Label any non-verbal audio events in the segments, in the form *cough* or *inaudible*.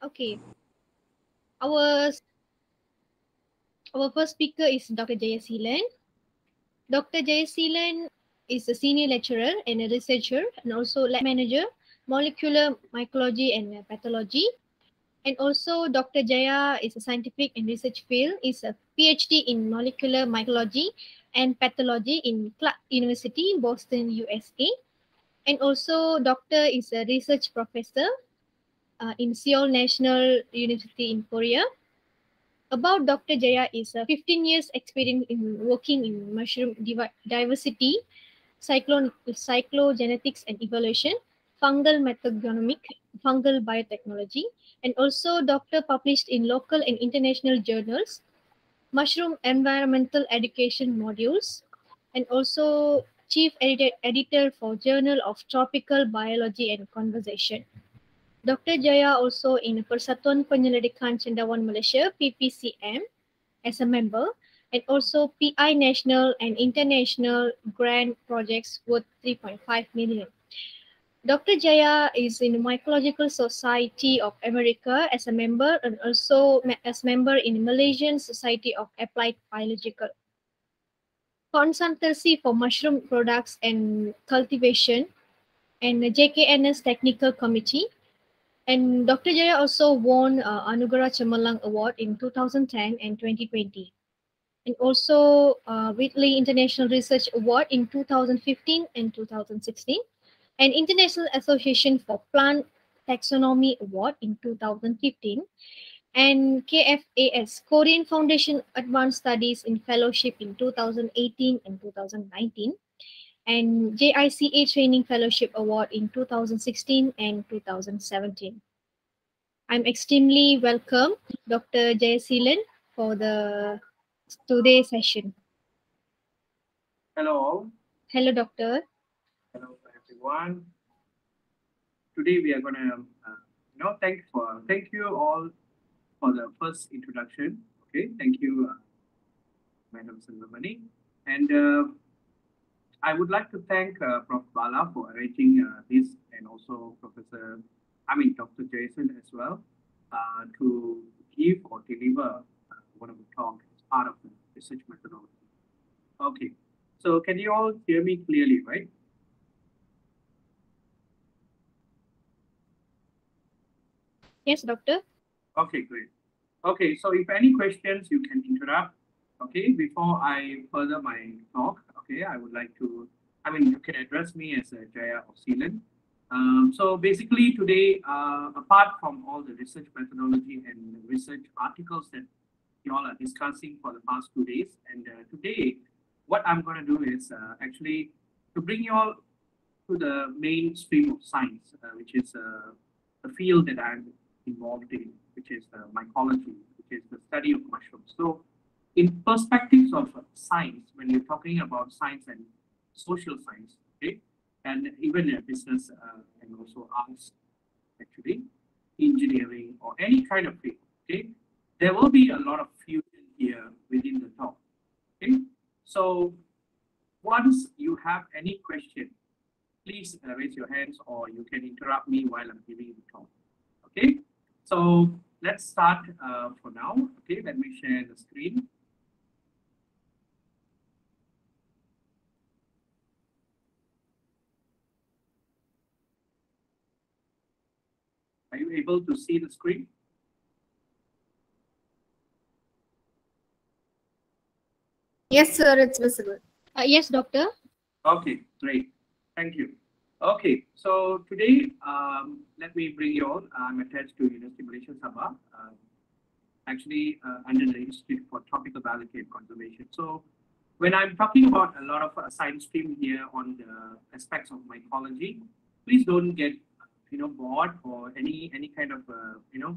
Okay. Our our first speaker is Dr. Jaya Seelan. Dr. Jaya Seelan is a senior lecturer and a researcher and also lab manager, molecular mycology and pathology. And also Dr. Jaya is a scientific and research field, is a PhD in molecular mycology and pathology in Clark University, Boston, USA. And also Doctor is a research professor uh, in Seoul National University in Korea. About Dr. Jaya is a 15 years experience in working in mushroom diversity, cyclone, cyclogenetics and evolution, fungal metagenomic, fungal biotechnology, and also doctor published in local and international journals, mushroom environmental education modules, and also chief editor, editor for Journal of Tropical Biology and Conservation. Dr. Jaya also in Persatuan Penyelidikan Cendawan Malaysia, PPCM, as a member, and also PI national and international grant projects worth 3.5 million. Dr. Jaya is in Mycological Society of America as a member and also as member in Malaysian Society of Applied Biological. Consultancy for mushroom products and cultivation and JKNS Technical Committee and Dr. Jaya also won uh, Anugerah Cemerlang Award in 2010 and 2020. And also uh, Whitley International Research Award in 2015 and 2016. And International Association for Plant Taxonomy Award in 2015. And KFAS, Korean Foundation Advanced Studies in Fellowship in 2018 and 2019 and JICA Training Fellowship Award in 2016 and 2017. I'm extremely welcome Dr. Jaya Seelan for the today session. Hello. Hello, Doctor. Hello, everyone. Today we are going to, uh, you know, thank for thank you all for the first introduction. Okay, thank you, uh, Madam Silvermani. And uh, I would like to thank uh, Prof. Bala for arranging uh, this and also Professor, I mean, Dr. Jason as well, uh, to give or deliver uh, one of the talks as part of the research methodology. Okay, so can you all hear me clearly, right? Yes, Doctor. Okay, great. Okay, so if any questions, you can interrupt. Okay, before I further my talk, okay, I would like to, I mean, you can address me as a Jaya of Sealand. Um, so basically today, uh, apart from all the research methodology and research articles that you all are discussing for the past two days, and uh, today, what I'm going to do is uh, actually to bring you all to the mainstream of science, uh, which is uh, the field that I'm involved in, which is uh, mycology, which is the study of mushrooms. So in perspectives of science, when you're talking about science and social science, okay, and even business uh, and also arts, actually, engineering or any kind of field, okay, there will be a lot of fusion here within the talk, okay. So once you have any question, please uh, raise your hands or you can interrupt me while I'm giving the talk, okay. So let's start uh, for now, okay. Let me share the screen. You able to see the screen? Yes, sir, it's visible. Uh, yes, Doctor. Okay, great. Thank you. Okay, so today, um, let me bring you all. I'm attached to University Malaysia Sabah, uh, actually uh, under the Institute for Tropical Biology and Conservation. So when I'm talking about a lot of uh, science stream here on the aspects of mycology, please don't get you know bored or any any kind of uh, you know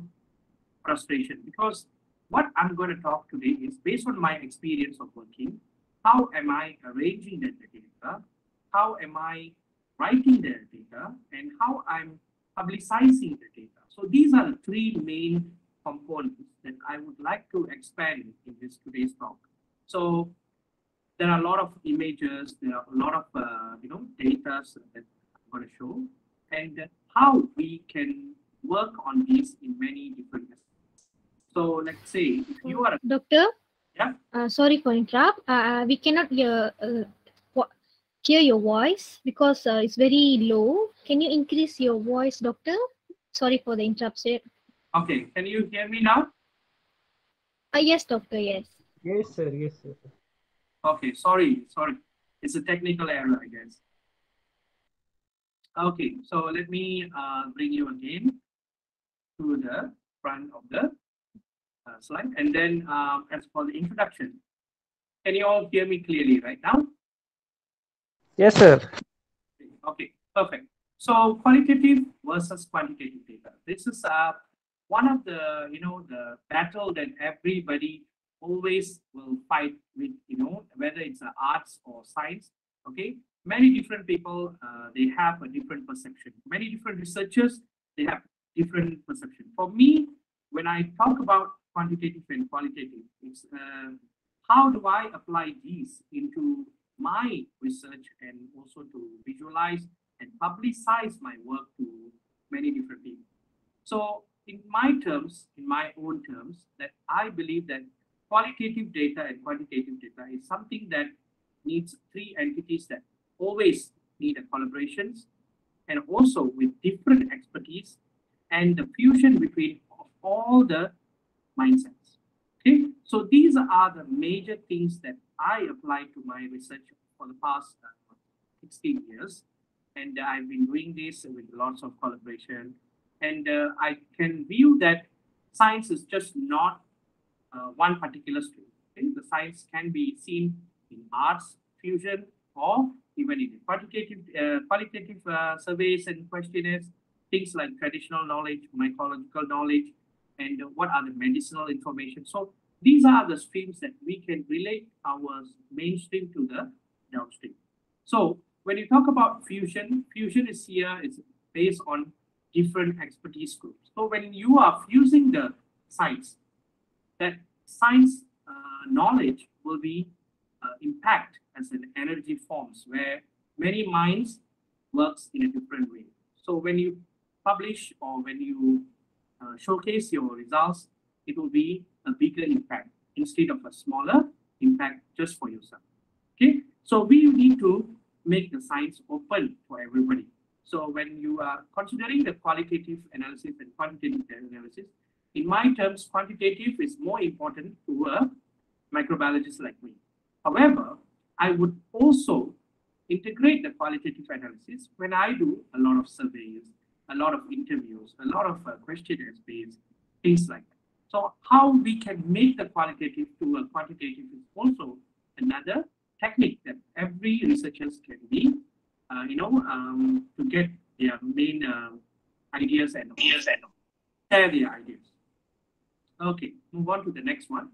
frustration. Because what i'm going to talk today is based on my experience of working how am i arranging the data how am i writing the data and how i'm publicizing the data. So these are three main components that i would like to expand in this today's talk. So there are a lot of images there are a lot of uh, you know data that i'm going to show and how we can work on this in many different aspects. So let's say if you are a Doctor? Yeah. Uh, sorry for interrupt. Uh, we cannot hear, uh, hear your voice because uh, it's very low. Can you increase your voice, doctor? Sorry for the interruption. okay, can you hear me now? Uh, yes, doctor, yes. Yes, sir. Yes, sir. Okay, sorry, sorry. It's a technical error, I guess. Okay, so let me uh, bring you again to the front of the uh, slide. And then um, as for the introduction, can you all hear me clearly right now? Yes, sir. Okay, perfect. So qualitative versus quantitative data. This is uh, one of the, you know, the battle that everybody always will fight with, you know, whether it's uh, arts or science. Okay, many different people, uh, they have a different perception. Many different researchers, they have different perception. For me, when I talk about quantitative and qualitative, it's uh, how do I apply these into my research and also to visualize and publicize my work to many different people. So in my terms, in my own terms, that I believe that qualitative data and quantitative data is something that needs three entities that always need collaborations and also with different expertise and the fusion between all the mindsets. Okay, so these are the major things that I apply to my research for the past uh, 16 years. And I've been doing this with lots of collaboration. And uh, I can view that science is just not uh, one particular stream. Okay? The science can be seen in arts, fusion, or even in uh, qualitative uh, surveys and questionnaires, things like traditional knowledge, mycological knowledge, and what are the medicinal information. So these are the streams that we can relate our mainstream to the downstream. So when you talk about fusion, fusion is here, it's based on different expertise groups. So when you are fusing the science, that science uh, knowledge will be impact as an energy forms where many minds works in a different way. So when you publish or when you uh, showcase your results, it will be a bigger impact instead of a smaller impact just for yourself. Okay, so we need to make the science open for everybody. So when you are considering the qualitative analysis and quantitative analysis, in my terms, quantitative is more important to a microbiologist like me. However, I would also integrate the qualitative analysis when I do a lot of surveys, a lot of interviews, a lot of uh, questionnaires based, things like that. So how we can make the qualitative to a quantitative is also another technique that every researchers can be, uh, you know, um, to get their main uh, ideas and ideas and share their ideas. Okay, move on to the next one.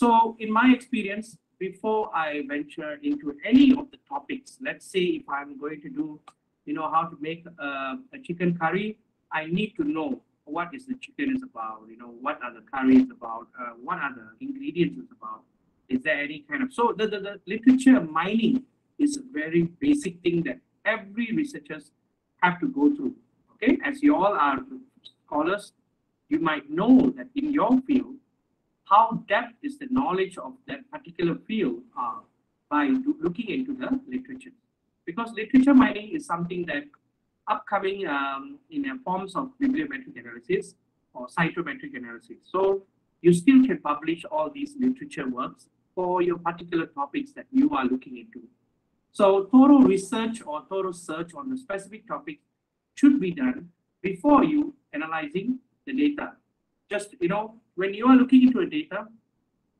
So in my experience, before I venture into any of the topics, let's say if I'm going to do, you know, how to make a, a chicken curry, I need to know what is the chicken is about, you know, what are the curries about, uh, what are the ingredients is about. Is there any kind of, so the, the, the literature mining is a very basic thing that every researchers have to go through. Okay, as you all are scholars, you might know that in your field, how depth is the knowledge of that particular field uh, by looking into the literature. Because literature mining is something that upcoming um, in forms of bibliometric analysis or scientometric analysis. So you still can publish all these literature works for your particular topics that you are looking into. So thorough research or thorough search on the specific topic should be done before you analyzing the data. Just, you know, when you are looking into a data,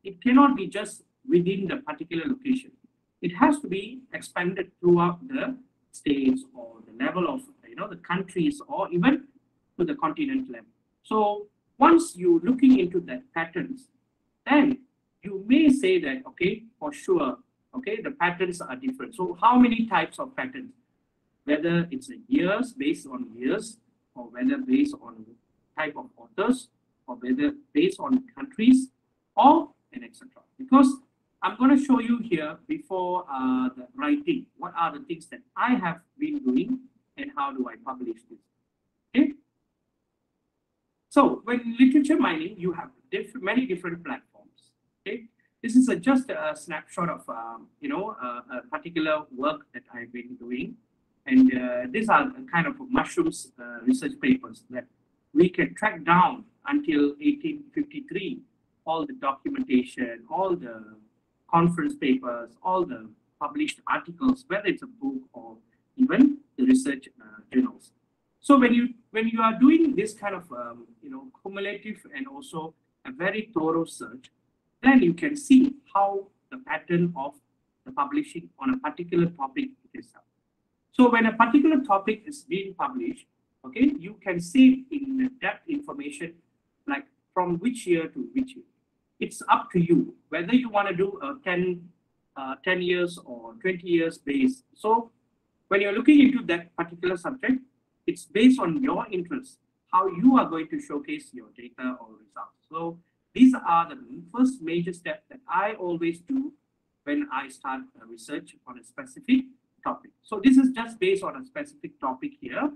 it cannot be just within the particular location. It has to be expanded throughout the states or the level of, you know, the countries or even to the continent level. So once you're looking into the patterns, then you may say that, okay, for sure, okay, the patterns are different. So how many types of patterns? Whether it's a years, based on years, or whether based on type of authors, or whether based on countries, or and etc. Because I'm going to show you here before uh, the writing, what are the things that I have been doing and how do I publish this. Okay. So when literature mining, you have diff many different platforms. Okay, this is a, just a snapshot of um, you know a particular work that I've been doing, and uh, these are kind of mushrooms uh, research papers that we can track down until 1853 all the documentation, all the conference papers, all the published articles, whether it's a book or even the research uh, journals. So when you when you are doing this kind of um, you know cumulative and also a very thorough search, then you can see how the pattern of the publishing on a particular topic is. So when a particular topic is being published, okay, you can see in depth information like from which year to which year. It's up to you whether you want to do a 10, uh, 10 years or 20 years base. So when you're looking into that particular subject, it's based on your interest, how you are going to showcase your data or results. So these are the first major steps that I always do when I start research on a specific topic. So this is just based on a specific topic here.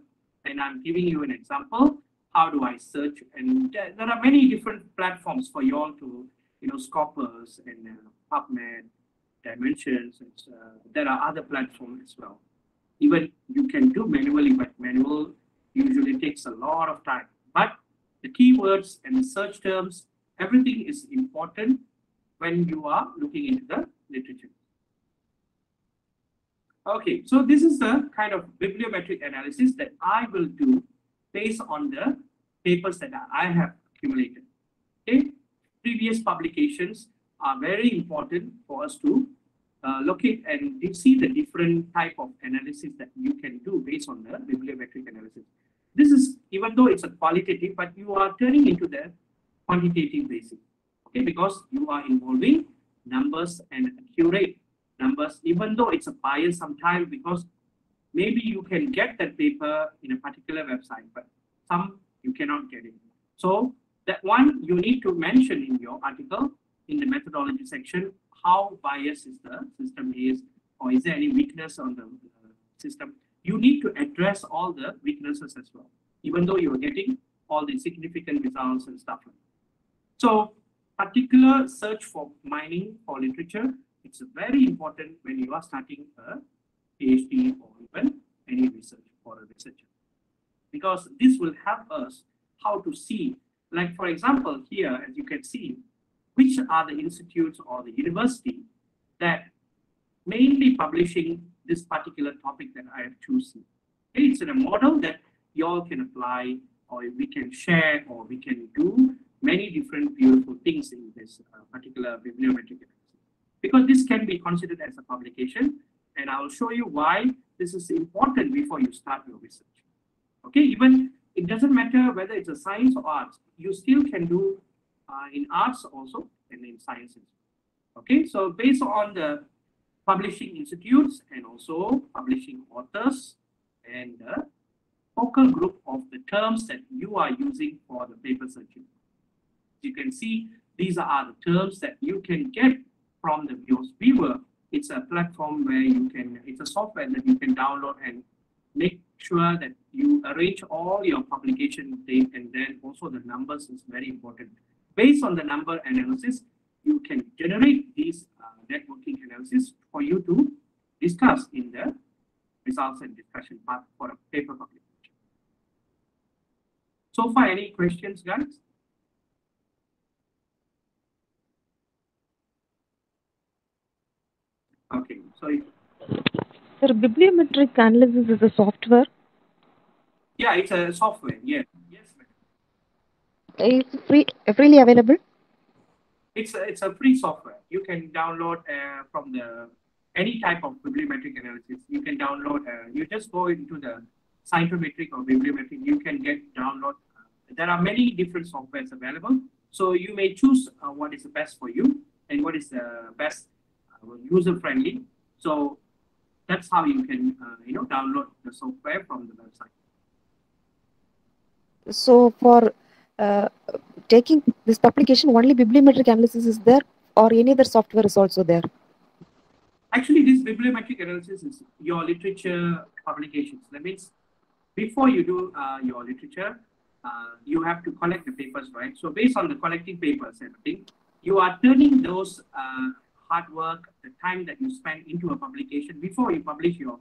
And I'm giving you an example. How do I search? And there are many different platforms for you all to, you know, Scopus and uh, PubMed, Dimensions. Uh, there are other platforms as well. Even you can do manually, but manual usually takes a lot of time. But the keywords and the search terms, everything is important when you are looking into the literature. Okay, so this is the kind of bibliometric analysis that I will do based on the papers that I have accumulated. Okay, previous publications are very important for us to uh, locate and see the different type of analysis that you can do based on the bibliometric analysis. This is, even though it's a qualitative, but you are turning into the quantitative basis, okay, because you are involving numbers and accurate numbers, even though it's a bias sometimes because maybe you can get that paper in a particular website, but some you cannot get it. So that one you need to mention in your article in the methodology section how biased is the system is, or is there any weakness on the uh, system. You need to address all the weaknesses as well, even though you're getting all the significant results and stuff like that. So particular search for mining for literature, it's very important when you are starting a PhD or even any research for a researcher. Because this will help us how to see, like for example, here, as you can see, which are the institutes or the university that mainly publishing this particular topic that I have chosen. It's in a model that you all can apply or we can share or we can do many different beautiful things in this uh, particular bibliometric analysis. Because this can be considered as a publication and I'll show you why this is important before you start your research. Okay, even it doesn't matter whether it's a science or arts, you still can do uh, in arts also and in sciences. Okay, so based on the publishing institutes and also publishing authors and the focal group of the terms that you are using for the paper searching. You can see these are the terms that you can get from the Bios Viewer. It's a platform where you can, it's a software that you can download and make sure that you arrange all your publication date and then also the numbers is very important based on the number analysis, you can generate these uh, networking analysis for you to discuss in the results and discussion part for a paper publication. So far, any questions, guys? Okay, so Sir, bibliometric analysis is a software. Yeah, it's a software. Yeah. Yes. Is free, freely available? It's a, it's a free software. You can download uh, from the any type of bibliometric analysis. You can download. Uh, you just go into the scientometric or bibliometric. You can get download. Uh, there are many different softwares available. So you may choose uh, what is the best for you and what is the best uh, user friendly. So that's how you can uh, you know download the software from the website. So for uh, taking this publication, only bibliometric analysis is there or any other software is also there? Actually, this bibliometric analysis is your literature publications. That means before you do uh, your literature, uh, you have to collect the papers, right? So based on the collecting papers and everything, you are turning those uh, hard work, the time that you spend into a publication before you publish your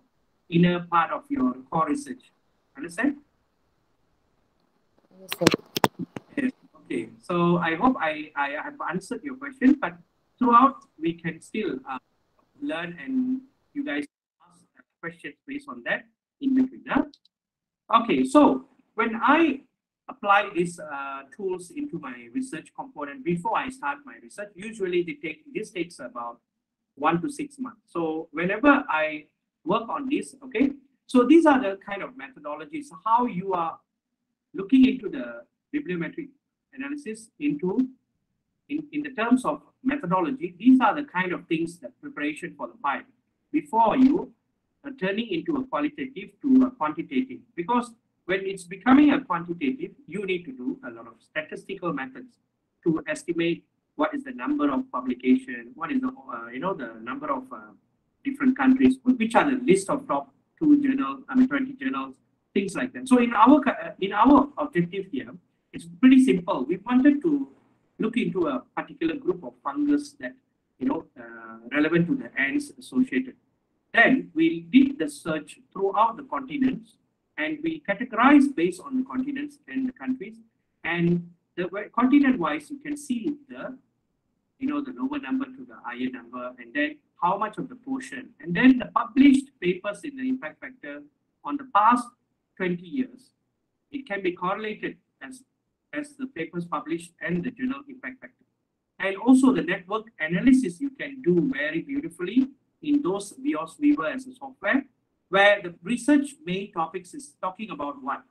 inner part of your core research. Understand? Yes. Yes. Okay. So I hope I, I have answered your question, but throughout we can still uh, learn and you guys ask questions based on that in between. Yeah? Okay. So when I apply these uh, tools into my research component before I start my research, usually they take this takes about one to six months. So whenever I work on this, okay, so these are the kind of methodologies, how you are looking into the bibliometric analysis into in, in the terms of methodology, these are the kind of things that preparation for the file before you uh, turning into a qualitative to a quantitative. Because when it's becoming a quantitative, you need to do a lot of statistical methods to estimate what is the number of publication, what is the uh, you know the number of uh, different countries, which are the list of top two journals, I mean 20 journals, things like that. So in our uh, in our objective here, it's pretty simple. We wanted to look into a particular group of fungus that you know uh, relevant to the ants associated. Then we did the search throughout the continents and we categorize based on the continents and the countries. And the continent wise, you can see the you know the lower number to the higher number, and then how much of the portion, and then the published papers in the impact factor on the past 20 years. It can be correlated as as the papers published and the journal impact factor. And also the network analysis you can do very beautifully in those VOSviewer as a software where the research main topics is talking about what.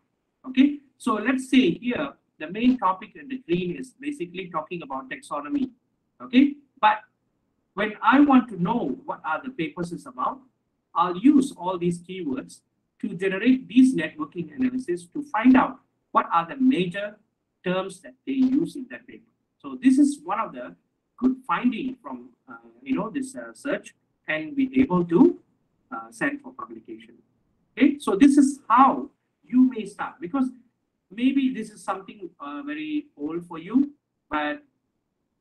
Okay, so let's say here the main topic in the green is basically talking about taxonomy. Okay, but when I want to know what are the papers is about, I'll use all these keywords to generate these networking analysis to find out what are the major terms that they use in that paper. So this is one of the good finding from uh, you know this uh, search and be able to uh, send for publication. Okay, so this is how you may start because maybe this is something uh, very old for you, but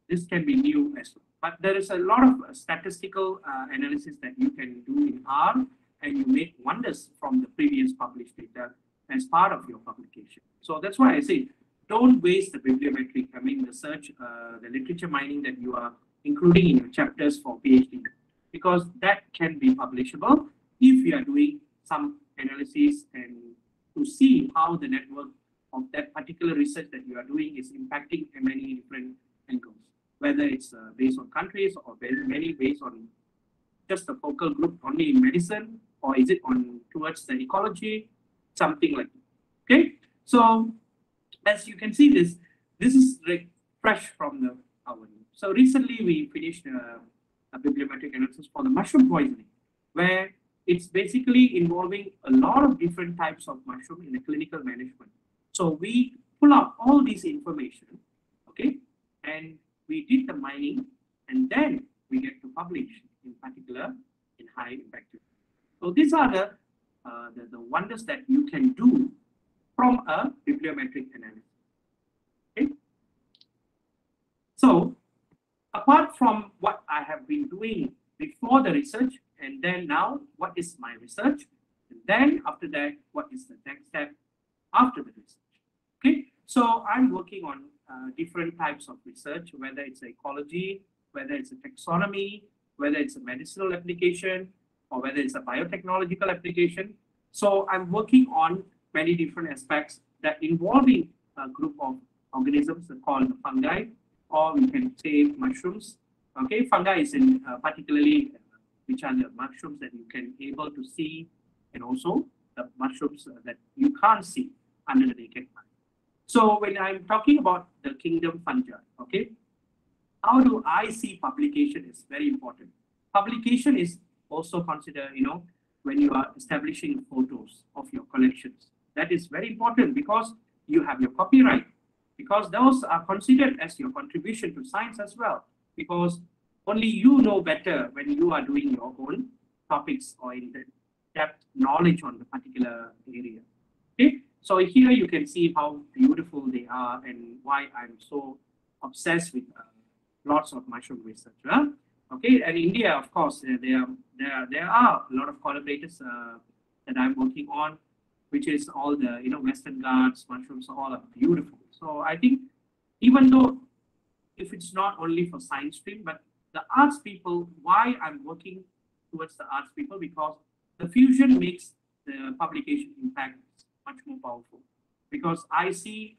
this can be new as well. But there is a lot of uh, statistical analysis that you can do in R and you make wonders from the previous published data as part of your publication. So that's why I say don't waste the bibliometric, I mean the search, uh, the literature mining that you are including in your chapters for PhD because that can be publishable if you are doing some analysis and to see how the network of that particular research that you are doing is impacting many different angles, whether it's uh, based on countries or very many based on just a focal group only in medicine, or is it on towards the ecology, something like that. Okay, so as you can see this, this is like fresh from the our. So recently we finished uh, a bibliometric analysis for the mushroom poisoning, where it's basically involving a lot of different types of mushroom in the clinical management. So we pull out all this information, okay, and we did the mining, and then we get to publish in particular in high impact. So these are the, uh, the, the wonders that you can do from a bibliometric analysis. Okay. So apart from what I have been doing before the research, and then now what is my research, and then after that, what is the next step after the research? Okay, so I'm working on uh, different types of research, whether it's ecology, whether it's a taxonomy, whether it's a medicinal application, or whether it's a biotechnological application. So I'm working on many different aspects that involving a group of organisms called fungi or we can say mushrooms. Okay, fungi is in uh, particularly uh, which are the mushrooms that you can able to see and also the mushrooms uh, that you can't see under the naked eye. So when I'm talking about the kingdom fungi, okay, how do I see publication is very important. Publication is also considered, you know, when you are establishing photos of your collections. That is very important because you have your copyright because those are considered as your contribution to science as well, because only you know better when you are doing your own topics or in the depth knowledge on the particular area. Okay, So here you can see how beautiful they are and why I'm so obsessed with uh, lots of mushroom research. Huh? Okay, and India, of course, uh, there, there, there are a lot of collaborators uh, that I'm working on, which is all the, you know, Western Ghats, mushrooms, all are beautiful. So I think even though if it's not only for science stream, but the arts people, why I'm working towards the arts people, because the fusion makes the publication impact much more powerful. Because I see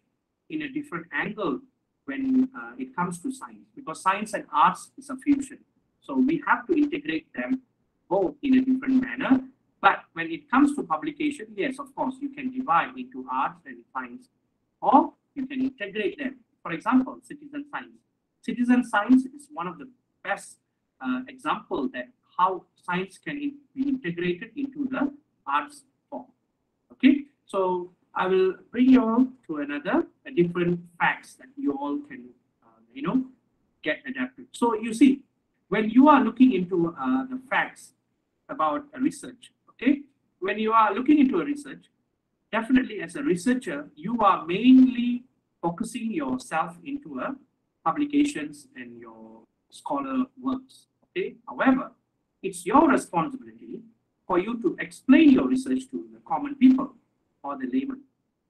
in a different angle when uh, it comes to science, because science and arts is a fusion. So we have to integrate them both in a different manner. But when it comes to publication, yes, of course, you can divide into arts and science, or you can integrate them. For example, citizen science. Citizen science is one of the best uh, example that how science can be integrated into the arts form. Okay, so I will bring you all to another different facts that you all can, uh, you know, get adapted. So you see, when you are looking into uh, the facts about research, okay, when you are looking into a research, definitely as a researcher, you are mainly focusing yourself into a publications and your scholar works. Okay. However, it's your responsibility for you to explain your research to the common people or the layman.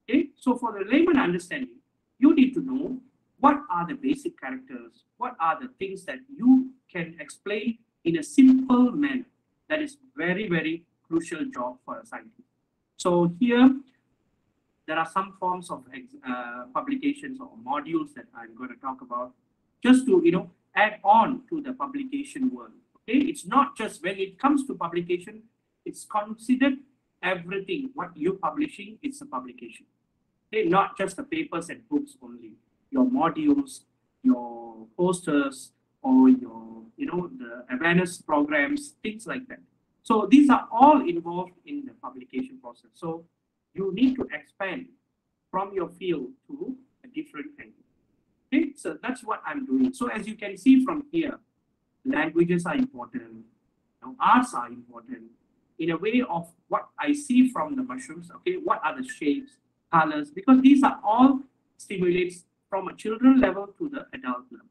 Okay. So for the layman understanding, you need to know what are the basic characters, what are the things that you can explain in a simple manner. That is very, very crucial job for a scientist. So here, there are some forms of uh, publications or modules that I'm going to talk about just to, you know, add on to the publication world. Okay, it's not just when it comes to publication, it's considered everything. What you're publishing, it's a publication. Okay, not just the papers and books only. Your modules, your posters, or your, you know, the awareness programs, things like that. So these are all involved in the publication process. So you need to expand from your field to a different angle. Okay, so that's what I'm doing. So as you can see from here, languages are important, you arts are important in a way of what I see from the mushrooms. Okay, what are the shapes, colors, because these are all stimulates from a children level to the adult level.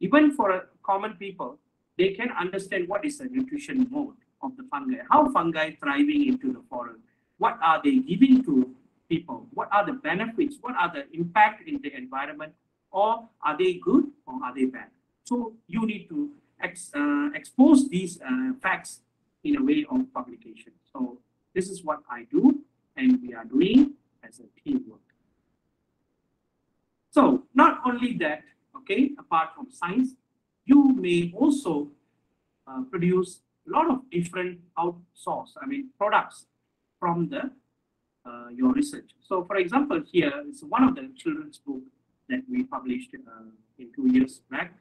Even for a common people, they can understand what is the nutrition mode of the fungi, how fungi thriving into the forest, what are they giving to people, what are the benefits, what are the impact in the environment, or are they good or are they bad? So you need to ex, uh, expose these uh, facts in a way of publication. So this is what I do and we are doing as a teamwork. So not only that, okay, apart from science, you may also uh, produce lot of different outsource, I mean, products from the uh, your research. So for example, here is one of the children's book that we published uh, in two years back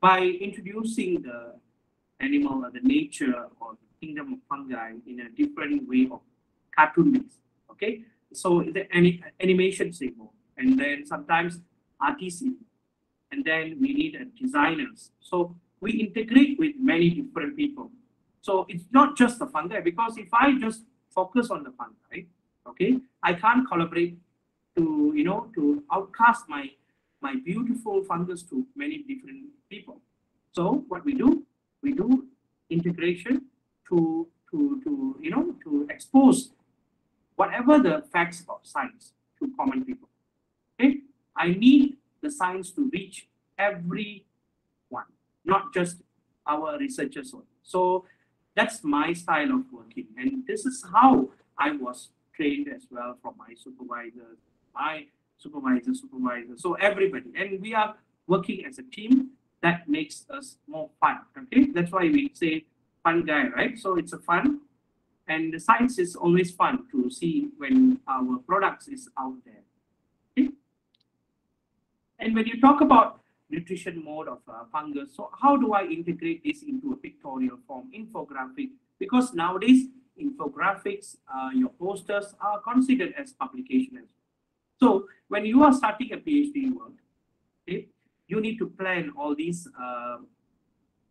by introducing the animal or the nature or the kingdom of fungi in a different way of cartoon. Okay, so the any animation signal, and then sometimes artists, and then we need a designers. So we integrate with many different people. So it's not just the fungi because if I just focus on the fungi, okay, I can't collaborate to you know to outcast my my beautiful fungus to many different people. So what we do, we do integration to, to, to you know, to expose whatever the facts about science to common people. Okay, I need the science to reach everyone, not just our researchers. only. So that's my style of working, and this is how I was trained as well from my supervisors, my supervisor, supervisor. So everybody, and we are working as a team that makes us more fun. Okay, that's why we say fun guy, right? So it's a fun, and the science is always fun to see when our products is out there. Okay, and when you talk about nutrition mode of uh, fungus, so how do I integrate this into a pictorial form, infographic? Because nowadays infographics, uh, your posters are considered as publication so when you are starting a PhD work, okay, you need to plan all these, uh,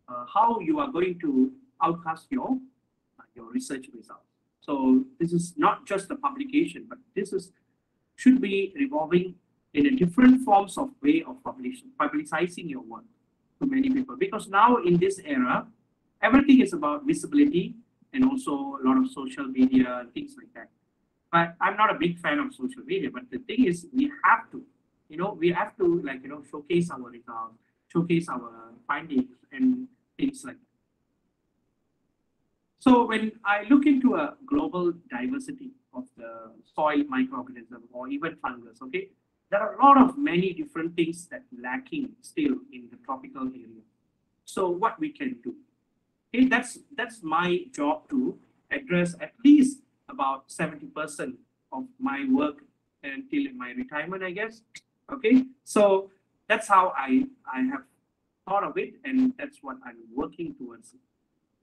uh, how you are going to outcast your, uh, your research results. So this is not just a publication, but this is should be revolving in a different forms of way of publishing, publicizing your work to many people. Because now in this era, everything is about visibility and also a lot of social media things like that. But I'm not a big fan of social media. But the thing is, we have to, you know, we have to like you know showcase our results, showcase our findings and things like that. So when I look into a global diversity of the soil microorganism or even fungus, okay, there are a lot of many different things that lacking still in the tropical area. So what we can do? Okay, that's that's my job to address at least about 70% of my work until my retirement, I guess. Okay, so that's how I I have thought of it, and that's what I'm working towards.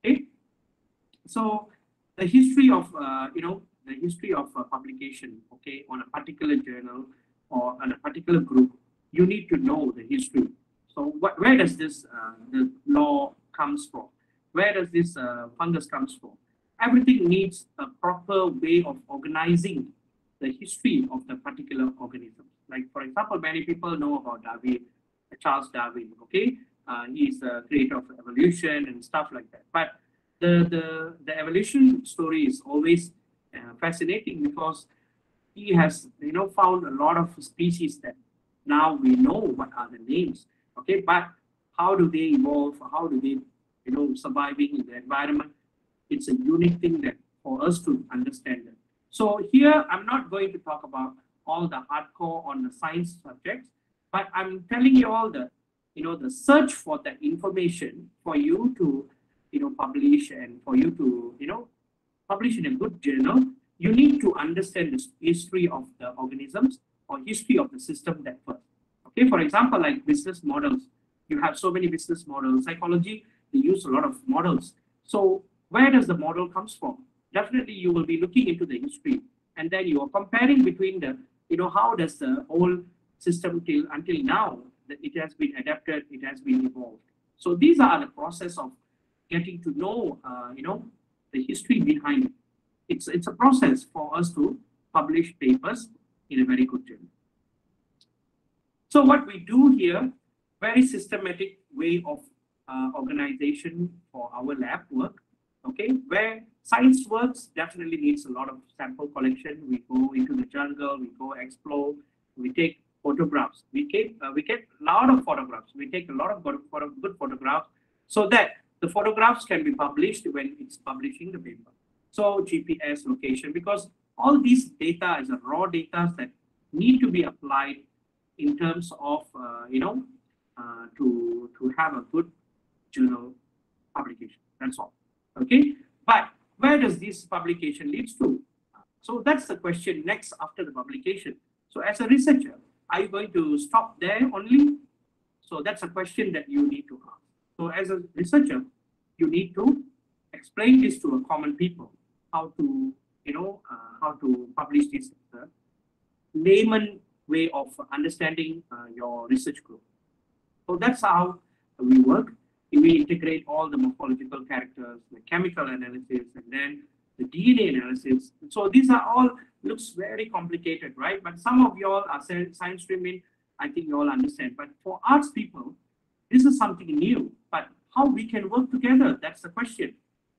Okay, so the history of uh, you know the history of a publication, okay, on a particular journal or on a particular group, you need to know the history. So what, where does this uh, the law comes from? Where does this uh, fungus comes from? Everything needs a proper way of organizing the history of the particular organism. Like for example, many people know about Darwin, Charles Darwin. Okay, uh, he's the creator of evolution and stuff like that. But the the the evolution story is always uh, fascinating because he has you know found a lot of species that now we know what are the names okay? But how do they evolve? How do they you know surviving in the environment? It's a unique thing that for us to understand it so here i'm not going to talk about all the hardcore on the science subjects but i'm telling you all the you know the search for that information for you to you know publish and for you to you know publish in a good journal you need to understand the history of the organisms or history of the system that first. Okay, for example, like business models, you have so many business models. Psychology, they use a lot of models. So where does the model comes from? Definitely, you will be looking into the history, and then you are comparing between the, you know, how does the whole system till until now that it has been adapted, it has been evolved. So these are the process of getting to know, uh, you know, the history behind it's it's a process for us to publish papers in a very good journal. So what we do here, very systematic way of uh, organization for our lab work, okay, where science works definitely needs a lot of sample collection. We go into the jungle, we go explore, we take photographs. We take uh, we get a lot of photographs. We take a lot of good, good photographs so that the photographs can be published when it's publishing the paper. So GPS location, because all these data is a raw data that need to be applied in terms of, uh, you know, uh, to, to have a good journal publication. That's all. Okay. But where does this publication leads to? So that's the question next after the publication. So as a researcher, are you going to stop there only? So that's a question that you need to ask. So as a researcher, you need to explain this to a common people how to, you know, uh, how to publish this uh, layman way of understanding uh, your research group. So that's how we work. We integrate all the morphological characters, the chemical analysis, and then the DNA analysis. So these are all looks very complicated, right? But some of y'all are science streaming. I think you all understand. But for arts people, this is something new. But how we can work together? That's the question.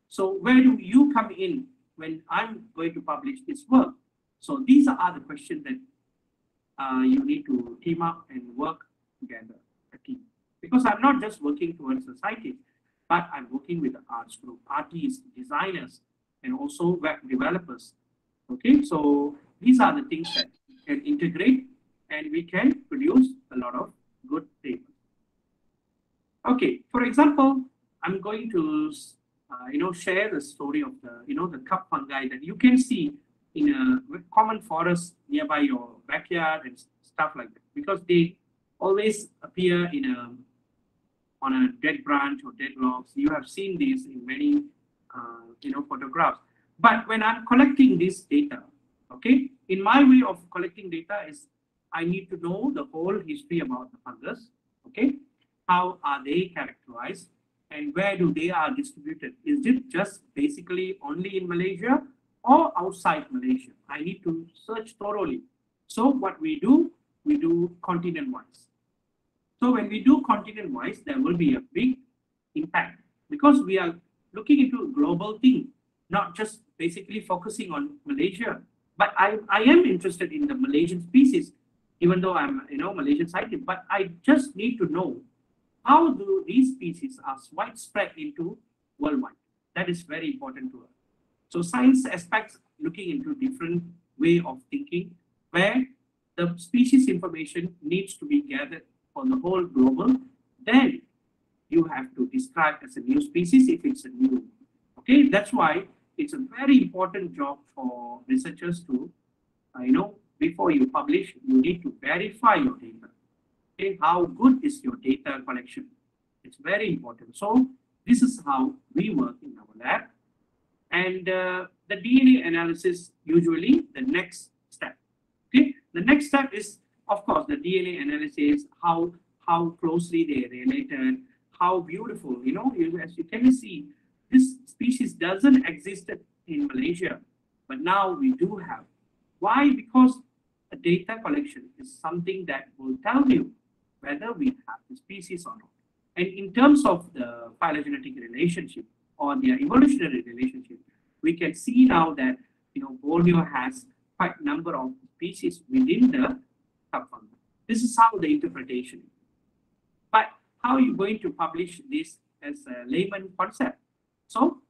So where do you come in when I'm going to publish this work? So these are the questions that uh, you need to team up and work together, a team. Because I'm not just working towards society, but I'm working with the arts group, artists, designers, and also web developers. Okay, so these are the things that can integrate and we can produce a lot of good papers. Okay, for example, I'm going to you know, share the story of the, you know, the cup fungi that you can see in a common forest nearby your backyard and stuff like that, because they always appear in a, on a dead branch or dead logs. You have seen these in many, uh, you know, photographs. But when I'm collecting this data, okay, in my way of collecting data is I need to know the whole history about the fungus, okay? How are they characterized? And where do they are distributed? Is it just basically only in Malaysia or outside Malaysia? I need to search thoroughly So what we do, we do continent-wise. So when we do continent-wise, there will be a big impact because we are looking into global thing, not just basically focusing on Malaysia. But I, I am interested in the Malaysian species, even though I'm, you know, Malaysian scientist, but I just need to know how do these species are widespread into worldwide. That is very important to us. So science aspects looking into different way of thinking where the species information needs to be gathered for the whole global, then you have to describe as a new species if it's a new. Okay, that's why it's a very important job for researchers to, uh, you know, before you publish, you need to verify your data. Okay, how good is your data collection? It's very important. So this is how we work in our lab. And uh, the DNA analysis, usually the next step. Okay, the next step is, of course, the DNA analysis, how, how closely they are related, how beautiful, you know, as you can see, this species doesn't exist in Malaysia, but now we do have. Why? Because a data collection is something that will tell you whether we have the species or not. And in terms of the phylogenetic relationship or their evolutionary relationship, we can see now that you know Borneo has quite a number of species within the subfamily. This is how the interpretation. But how are you going to publish this as a layman concept? So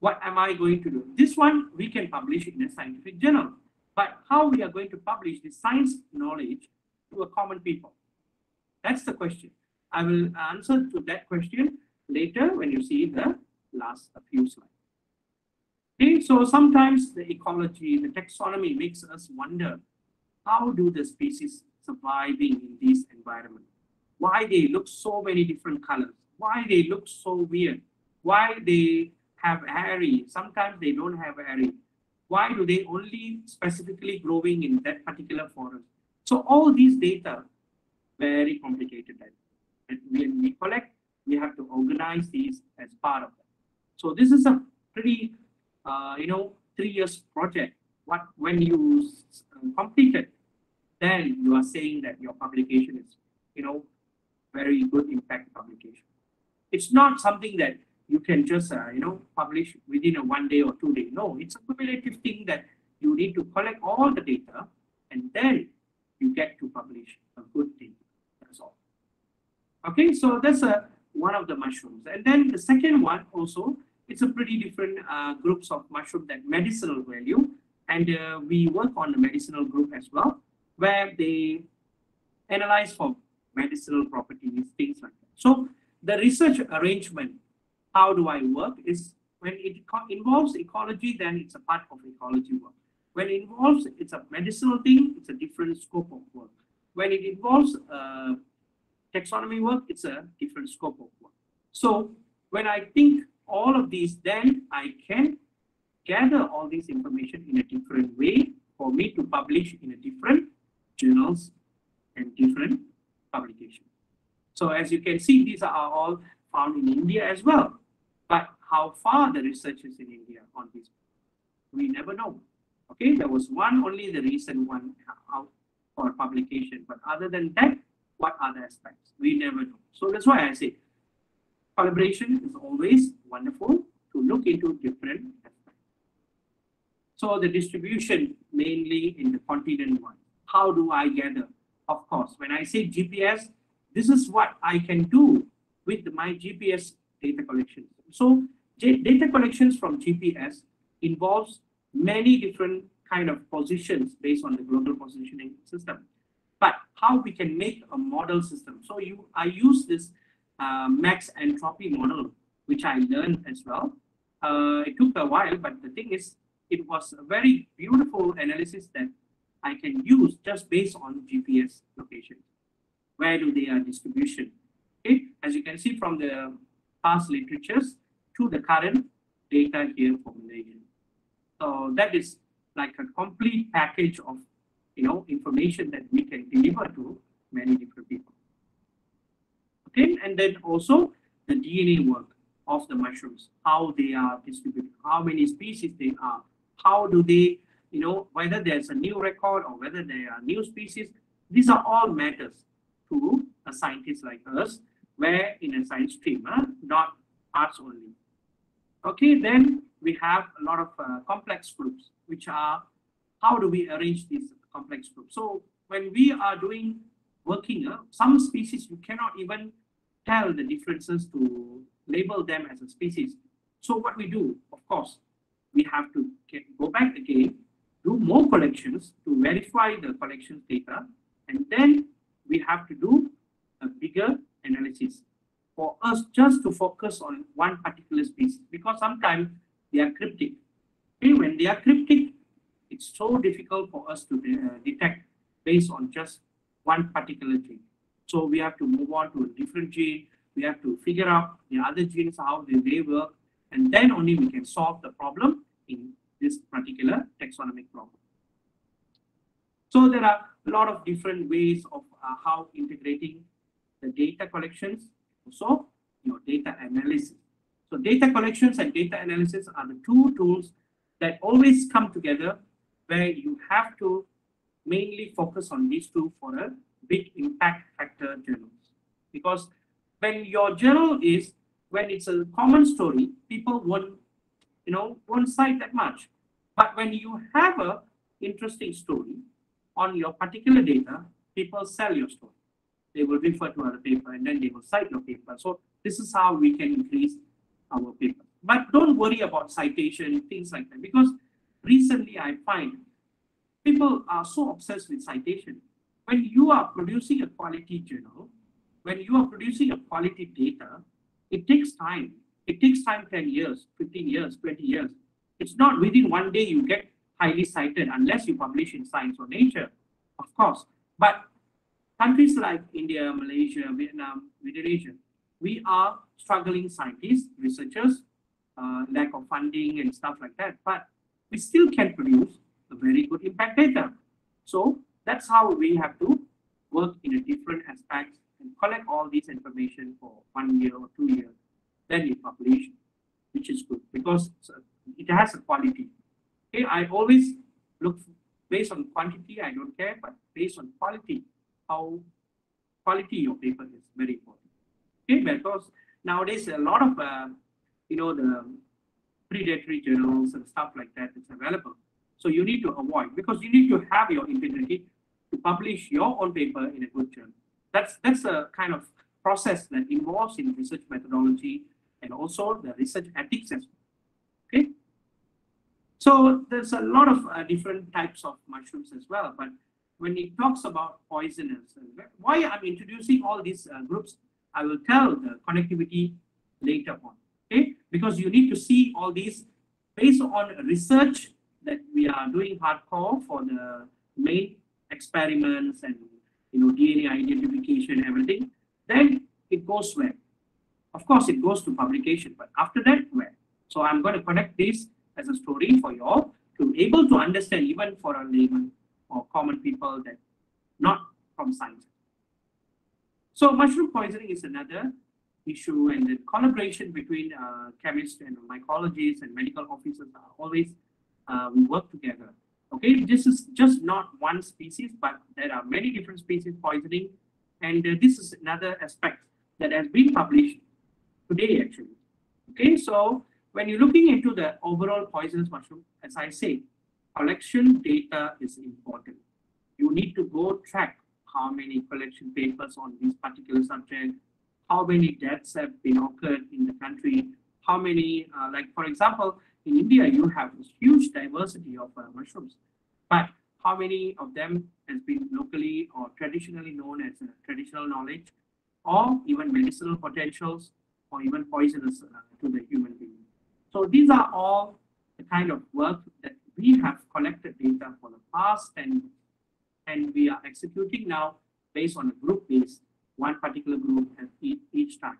what am I going to do? This one we can publish in a scientific journal. But how we are going to publish the science knowledge to a common people? That's the question. I will answer to that question later when you see the last few slides. Okay, so sometimes the ecology, the taxonomy makes us wonder, how do the species surviving in this environment? Why they look so many different colors? Why they look so weird? Why they have hairy? Sometimes they don't have hairy. Why do they only specifically growing in that particular forest? So all these data, very complicated. And when we collect, we have to organize these as part of that. So this is a pretty, uh, you know, three years project. What when you uh, complete it, then you are saying that your publication is, you know, very good impact publication. It's not something that you can just, uh, you know, publish within a one day or two day. No, it's a cumulative thing that you need to collect all the data and then you get to publish a good thing. Okay, so that's a, one of the mushrooms. And then the second one also, it's a pretty different uh, groups of mushroom that medicinal value. And uh, we work on the medicinal group as well, where they analyze for medicinal properties, things like that. So the research arrangement, how do I work is when it involves ecology, then it's a part of ecology work. When it involves, it's a medicinal thing, it's a different scope of work. When it involves uh, taxonomy work, it's a different scope of work. So when I think all of these, then I can gather all this information in a different way for me to publish in a different journals and different publications. So as you can see, these are all found in India as well. But how far the research is in India on this, we never know. Okay, there was one only the recent one out for publication, but other than that, what other aspects? We never know. So that's why I say collaboration is always wonderful to look into different aspects. So the distribution mainly in the continent one. How do I gather? Of course, when I say GPS, this is what I can do with my GPS data collection. So data collections from GPS involves many different kind of positions based on the global positioning system. But how we can make a model system. So you, I use this uh, max entropy model, which I learned as well. Uh, it took a while, but the thing is, it was a very beautiful analysis that I can use just based on GPS location. Where do they are distribution? Okay, as you can see from the past literatures to the current data here for Malaysia. So that is like a complete package of you know information that we can deliver to many different people. Okay, and then also the DNA work of the mushrooms, how they are distributed, how many species they are, how do they you know, whether there's a new record or whether there are new species, these are all matters to a scientist like us, where in a science stream, huh? not arts only. Okay, then we have a lot of uh, complex groups, which are how do we arrange these complex group. So when we are doing working, uh, some species you cannot even tell the differences to label them as a species. So what we do, of course, we have to get, go back again, do more collections to verify the collection data, and then we have to do a bigger analysis for us just to focus on one particular species because sometimes they are cryptic. Okay, when they are cryptic, it's so difficult for us to uh, detect based on just one particular gene. So we have to move on to a different gene. We have to figure out the other genes, how they, they work, and then only we can solve the problem in this particular taxonomic problem. So there are a lot of different ways of uh, how integrating the data collections, also your data analysis. So data collections and data analysis are the two tools that always come together where you have to mainly focus on these two for a big impact factor journals. Because when your journal is, when it's a common story, people won't, you know, won't cite that much. But when you have a interesting story on your particular data, people sell your story. They will refer to other paper and then they will cite your paper. So this is how we can increase our paper. But don't worry about citation, things like that, because recently I find people are so obsessed with citation. When you are producing a quality journal, when you are producing a quality data, it takes time. It takes time 10 years, 15 years, 20 years. It's not within one day you get highly cited unless you publish in Science or Nature, of course. But countries like India, Malaysia, Vietnam, Indonesia, we are struggling scientists, researchers, uh, lack of funding and stuff like that. But we still can produce a very good impact data. So that's how we have to work in a different aspect and collect all this information for one year or two years. Then you publish, which is good because it has a quality. Okay, I always look based on quantity, I don't care, but based on quality, how quality your paper is very important. Okay, because nowadays a lot of uh, you know the predatory journals and stuff like that that is available. So you need to avoid because you need to have your integrity to publish your own paper in a good journal. That's that's a kind of process that involves in research methodology and also the research ethics as well. Okay. So there's a lot of uh, different types of mushrooms as well. But when it talks about poisonous, why I'm introducing all these uh, groups, I will tell the connectivity later on. Because you need to see all these based on research that we are doing hardcore for the main experiments and you know DNA identification, and everything. Then it goes where? Of course, it goes to publication, but after that, where? So I'm going to connect this as a story for you all to be able to understand even for a layman or common people that not from science. So mushroom poisoning is another issue and the collaboration between uh, chemists and mycologists and medical officers are always we work together. Okay, this is just not one species, but there are many different species poisoning. And uh, this is another aspect that has been published today actually. Okay, so when you're looking into the overall poisonous mushroom, as I say, collection data is important. You need to go track how many collection papers on this particular subject, how many deaths have been occurred in the country, how many, uh, like for example, in India, you have this huge diversity of uh, mushrooms, but how many of them has been locally or traditionally known as uh, traditional knowledge, or even medicinal potentials, or even poisonous uh, to the human being. So these are all the kind of work that we have collected data for the past 10 years, and we are executing now based on a group base, one particular group at each, each time.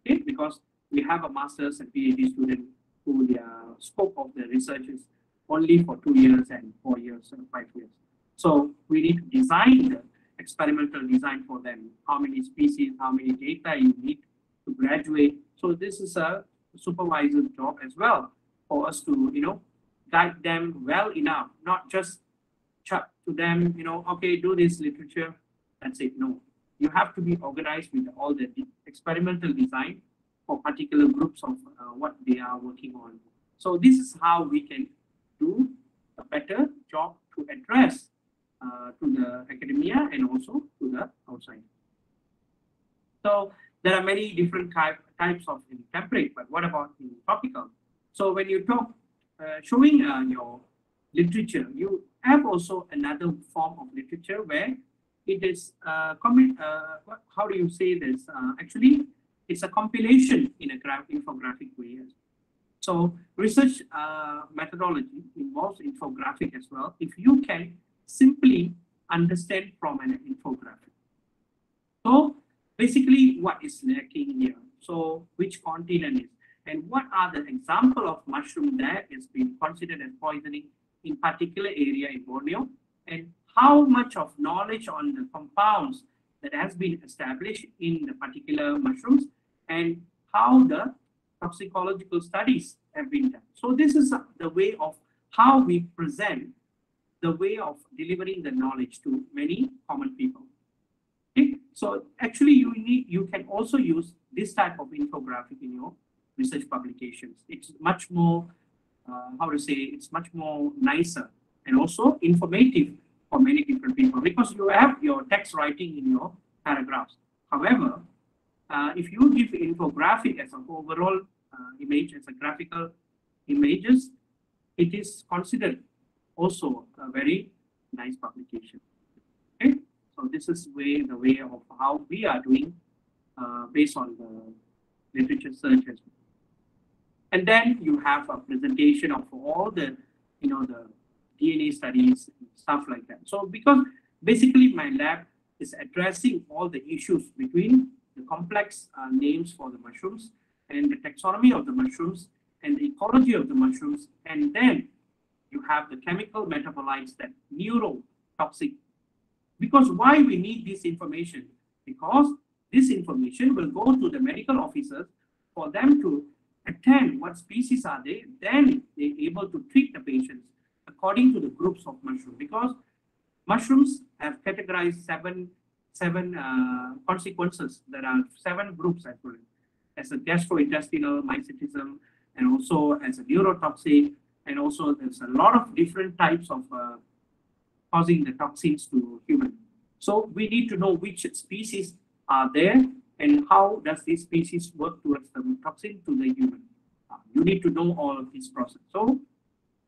Okay, because we have a master's and PhD student who their scope of the research is only for two years and four years and five years. So we need to design the experimental design for them, how many species, how many data you need to graduate. So this is a supervisor's job as well for us to, you know, guide them well enough, not just chuck to them, you know, okay, do this literature, that's it. No, you have to be organized with all the experimental design for particular groups of uh, what they are working on. So this is how we can do a better job to address uh, to the academia and also to the outside. So there are many different type, types of template, but what about in topical? So when you talk, uh, showing uh, your literature, you have also another form of literature where it is uh, uh, how do you say this? Uh, actually, it's a compilation in a graph infographic way. So research uh, methodology involves infographic as well. If you can simply understand from an infographic. So basically what is lacking here? So which continent is and what are the example of mushroom that is being considered as poisoning in particular area in Borneo and how much of knowledge on the compounds that has been established in the particular mushrooms and how the toxicological studies have been done. So this is the way of how we present the way of delivering the knowledge to many common people. Okay? So actually you need you can also use this type of infographic in your research publications. It's much more uh, how to say it's much more nicer and also informative for many different people because you have your text writing in your paragraphs. However, uh, if you give infographic as an overall uh, image as a graphical images, it is considered also a very nice publication. Okay, so this is way the way of how we are doing uh, based on the literature search as well. And then you have a presentation of all the, you know, the DNA studies, stuff like that. So because basically my lab is addressing all the issues between the complex uh, names for the mushrooms and the taxonomy of the mushrooms and the ecology of the mushrooms. And then you have the chemical metabolites that neurotoxic. Because why we need this information? Because this information will go to the medical officers for them to attend what species are they, then they're able to treat the patients according to the groups of mushroom. Because mushrooms have categorized seven seven uh, consequences. There are seven groups actually, as a gastrointestinal mycetism, and also as a neurotoxic, and also there's a lot of different types of uh, causing the toxins to human. So we need to know which species are there and how does this species work towards the toxin to the human. Uh, you need to know all of this process. So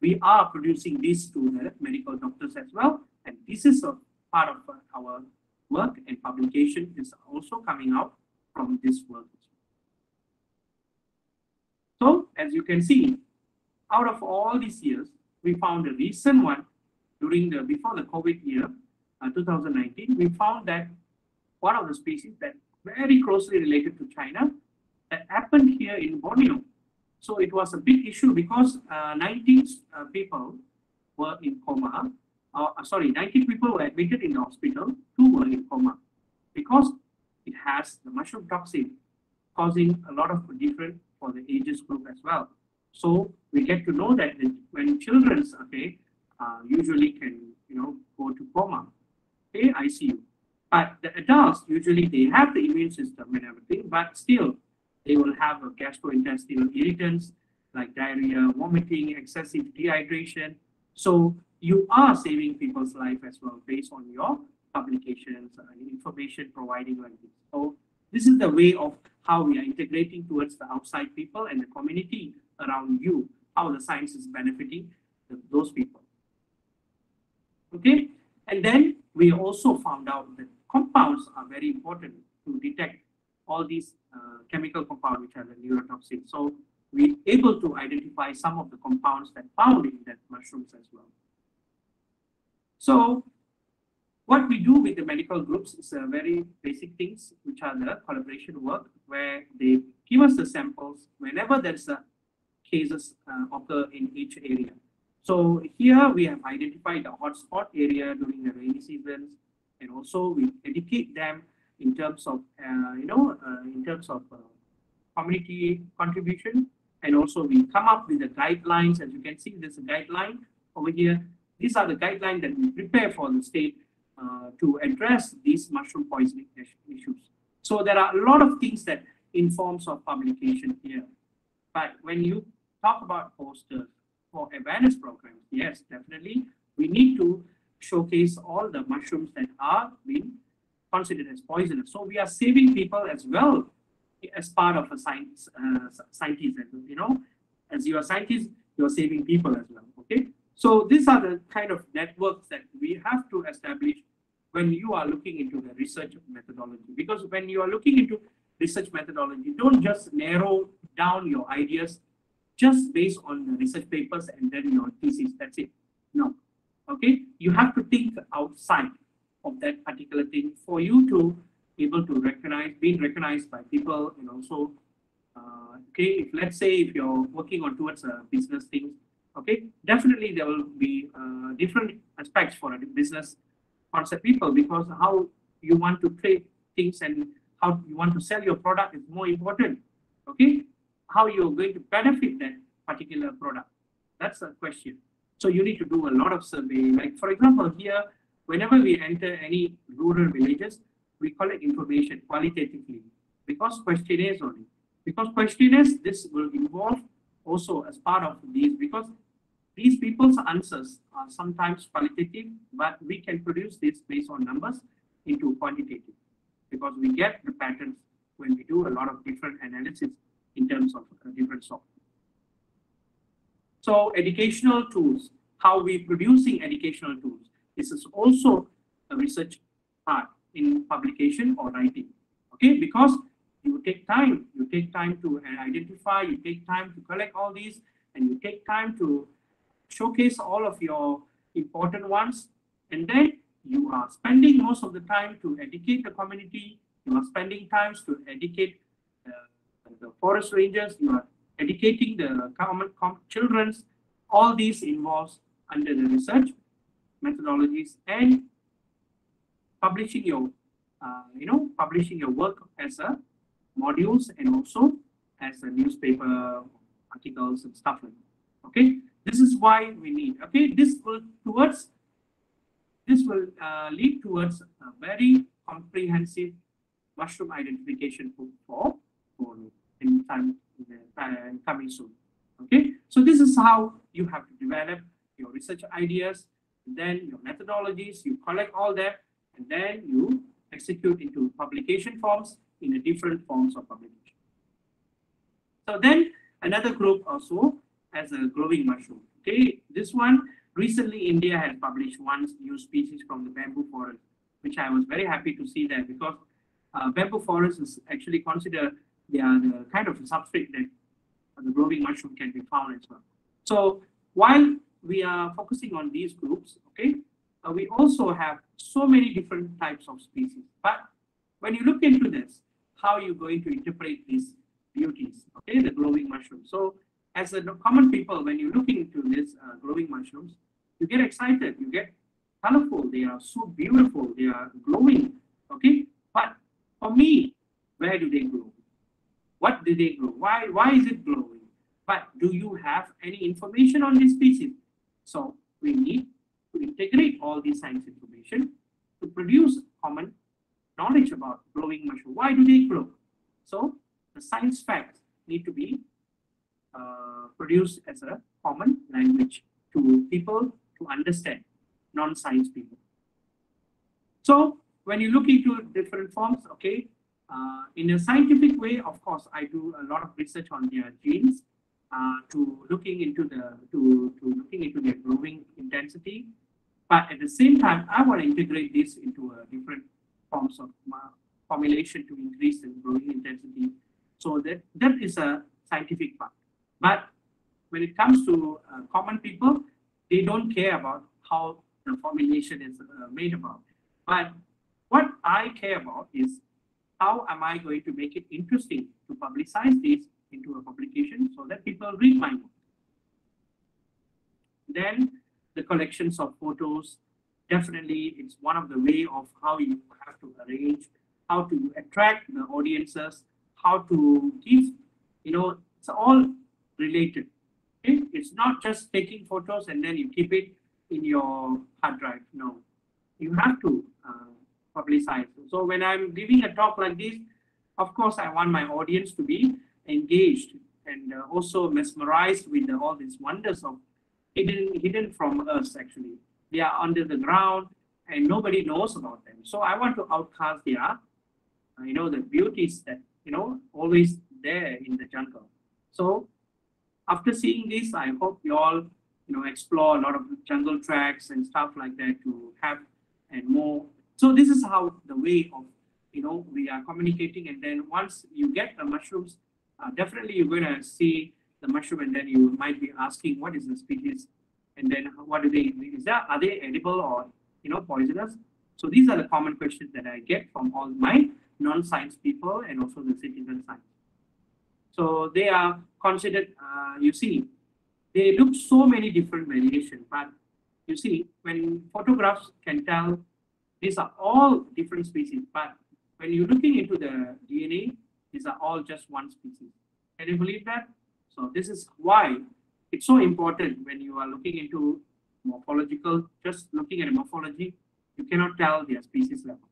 we are producing this to the medical doctors as well. And this is a part of our work and publication is also coming out from this work. So as you can see, out of all these years, we found a recent one during the before the COVID year, uh, 2019, we found that one of the species that very closely related to China that happened here in Borneo. So it was a big issue because uh, 19 uh, people were in coma. Uh, sorry, 19 people were admitted in the hospital, two were in coma because it has the mushroom toxin causing a lot of different for the ages group as well. So we get to know that when children, okay, uh, usually can, you know, go to coma, okay, ICU. But the adults, usually they have the immune system and everything, but still they will have a gastrointestinal irritants like diarrhea, vomiting, excessive dehydration. So you are saving people's life as well based on your publications and information providing like this. So this is the way of how we are integrating towards the outside people and the community around you, how the science is benefiting those people. Okay, and then we also found out that compounds are very important to detect all these chemical compound which are the neurotoxin. So we're able to identify some of the compounds that found in that mushrooms as well. So what we do with the medical groups is uh, very basic things, which are the collaboration work, where they give us the samples whenever there's a cases uh, occur in each area. So here we have identified the hotspot area during the rainy seasons, and also we educate them in terms of, uh, you know, uh, in terms of uh, community contribution And also we come up with the guidelines, as you can see, there's a guideline over here. These are the guidelines that we prepare for the state uh, to address these mushroom poisoning issues. So there are a lot of things that informs of publication here. But when you talk about posters for awareness programs, yes, definitely, we need to showcase all the mushrooms that are being considered as poisonous. So we are saving people as well as part of a science uh, scientist, you know, as you are scientists, you're saving people as well. Okay. So these are the kind of networks that we have to establish when you are looking into the research methodology. Because when you are looking into research methodology, don't just narrow down your ideas just based on the research papers and then your thesis. That's it. No. Okay. You have to think outside of that particular thing for you to be able to recognize, being recognized by people and also, uh, okay, if let's say if you're working on towards a business thing, okay, definitely there will be uh, different aspects for a business concept people because how you want to create things and how you want to sell your product is more important, okay? How you're going to benefit that particular product, that's a question. So you need to do a lot of survey. Like for example, here, whenever we enter any rural villages, we collect information qualitatively because questionnaires only. Because questionnaires, this will involve also as part of these because these people's answers are sometimes qualitative, but we can produce this based on numbers into quantitative because we get the patterns when we do a lot of different analysis in terms of uh, different software. So educational tools, how we producing educational tools. This is also a research part in publication or writing. Okay, because you take time, you take time to identify, you take time to collect all these, and you take time to showcase all of your important ones, and then you are spending most of the time to educate the community, you are spending times to educate uh, the forest rangers, you are educating the common com children's, all these involves under the research methodologies and publishing your, uh, you know, publishing your work as a modules and also as a newspaper articles and stuff like that. Okay, this is why we need. Okay, this will towards this will uh, lead towards a very comprehensive mushroom identification for for in time uh, coming soon. Okay, so this is how you have to develop your research ideas, then your methodologies. You collect all that and then you execute into publication forms in a different forms of publication. So then another group also as a growing mushroom. Okay, this one recently India has published one new species from the bamboo forest, which I was very happy to see that because uh, bamboo forest is actually considered are the kind of substrate that the growing mushroom can be found as well. So while we are focusing on these groups, okay, uh, we also have so many different types of species. But when you look into this, how are you going to interpret these beauties, okay, the glowing mushrooms. So as a common people, when you look into these uh, glowing mushrooms, you get excited, you get colorful, they are so beautiful, they are glowing, okay? But for me, where do they grow? What do they grow? Why, why is it glowing? But do you have any information on this species? So we need to integrate all these science information to produce common knowledge about glowing mushroom. Why do they glow? So the science facts need to be uh, produced as a common language to people to understand, non-science people. So when you look into different forms, okay, uh, in a scientific way, of course, I do a lot of research on their genes, uh, to looking into the to, to looking into their glowing intensity but at the same time, I want to integrate this into a different forms of formulation to increase the growing intensity. So that that is a scientific part. But when it comes to uh, common people, they don't care about how the formulation is uh, made about. But what I care about is how am I going to make it interesting to publicize this into a publication so that people read my book. Then the collections of photos. Definitely, it's one of the way of how you have to arrange, how to attract the audiences, how to give, you know, it's all related. It's not just taking photos and then you keep it in your hard drive. No, you have to uh, publicize. So when I'm giving a talk like this, of course, I want my audience to be engaged and uh, also mesmerized with the, all these wonders of hidden hidden from us. Actually, they are under the ground and nobody knows about them. So I want to outcast their, uh, you know, the beauties that you know always there in the jungle. So after seeing this, I hope you all you know explore a lot of jungle tracks and stuff like that to have and more. So this is how the way of you know we are communicating, and then once you get the mushrooms, uh, definitely you're going to see the mushroom, and then you might be asking what is the species, and then what do they is that are they edible or you know poisonous? So these are the common questions that I get from all my non-science people and also the citizen science. So they are considered, uh, you see, they look so many different variations, but you see, when photographs can tell these are all different species, but when you're looking into the DNA, these are all just one species. Can you believe that? So this is why it's so important when you are looking into morphological, just looking at morphology, you cannot tell their species level.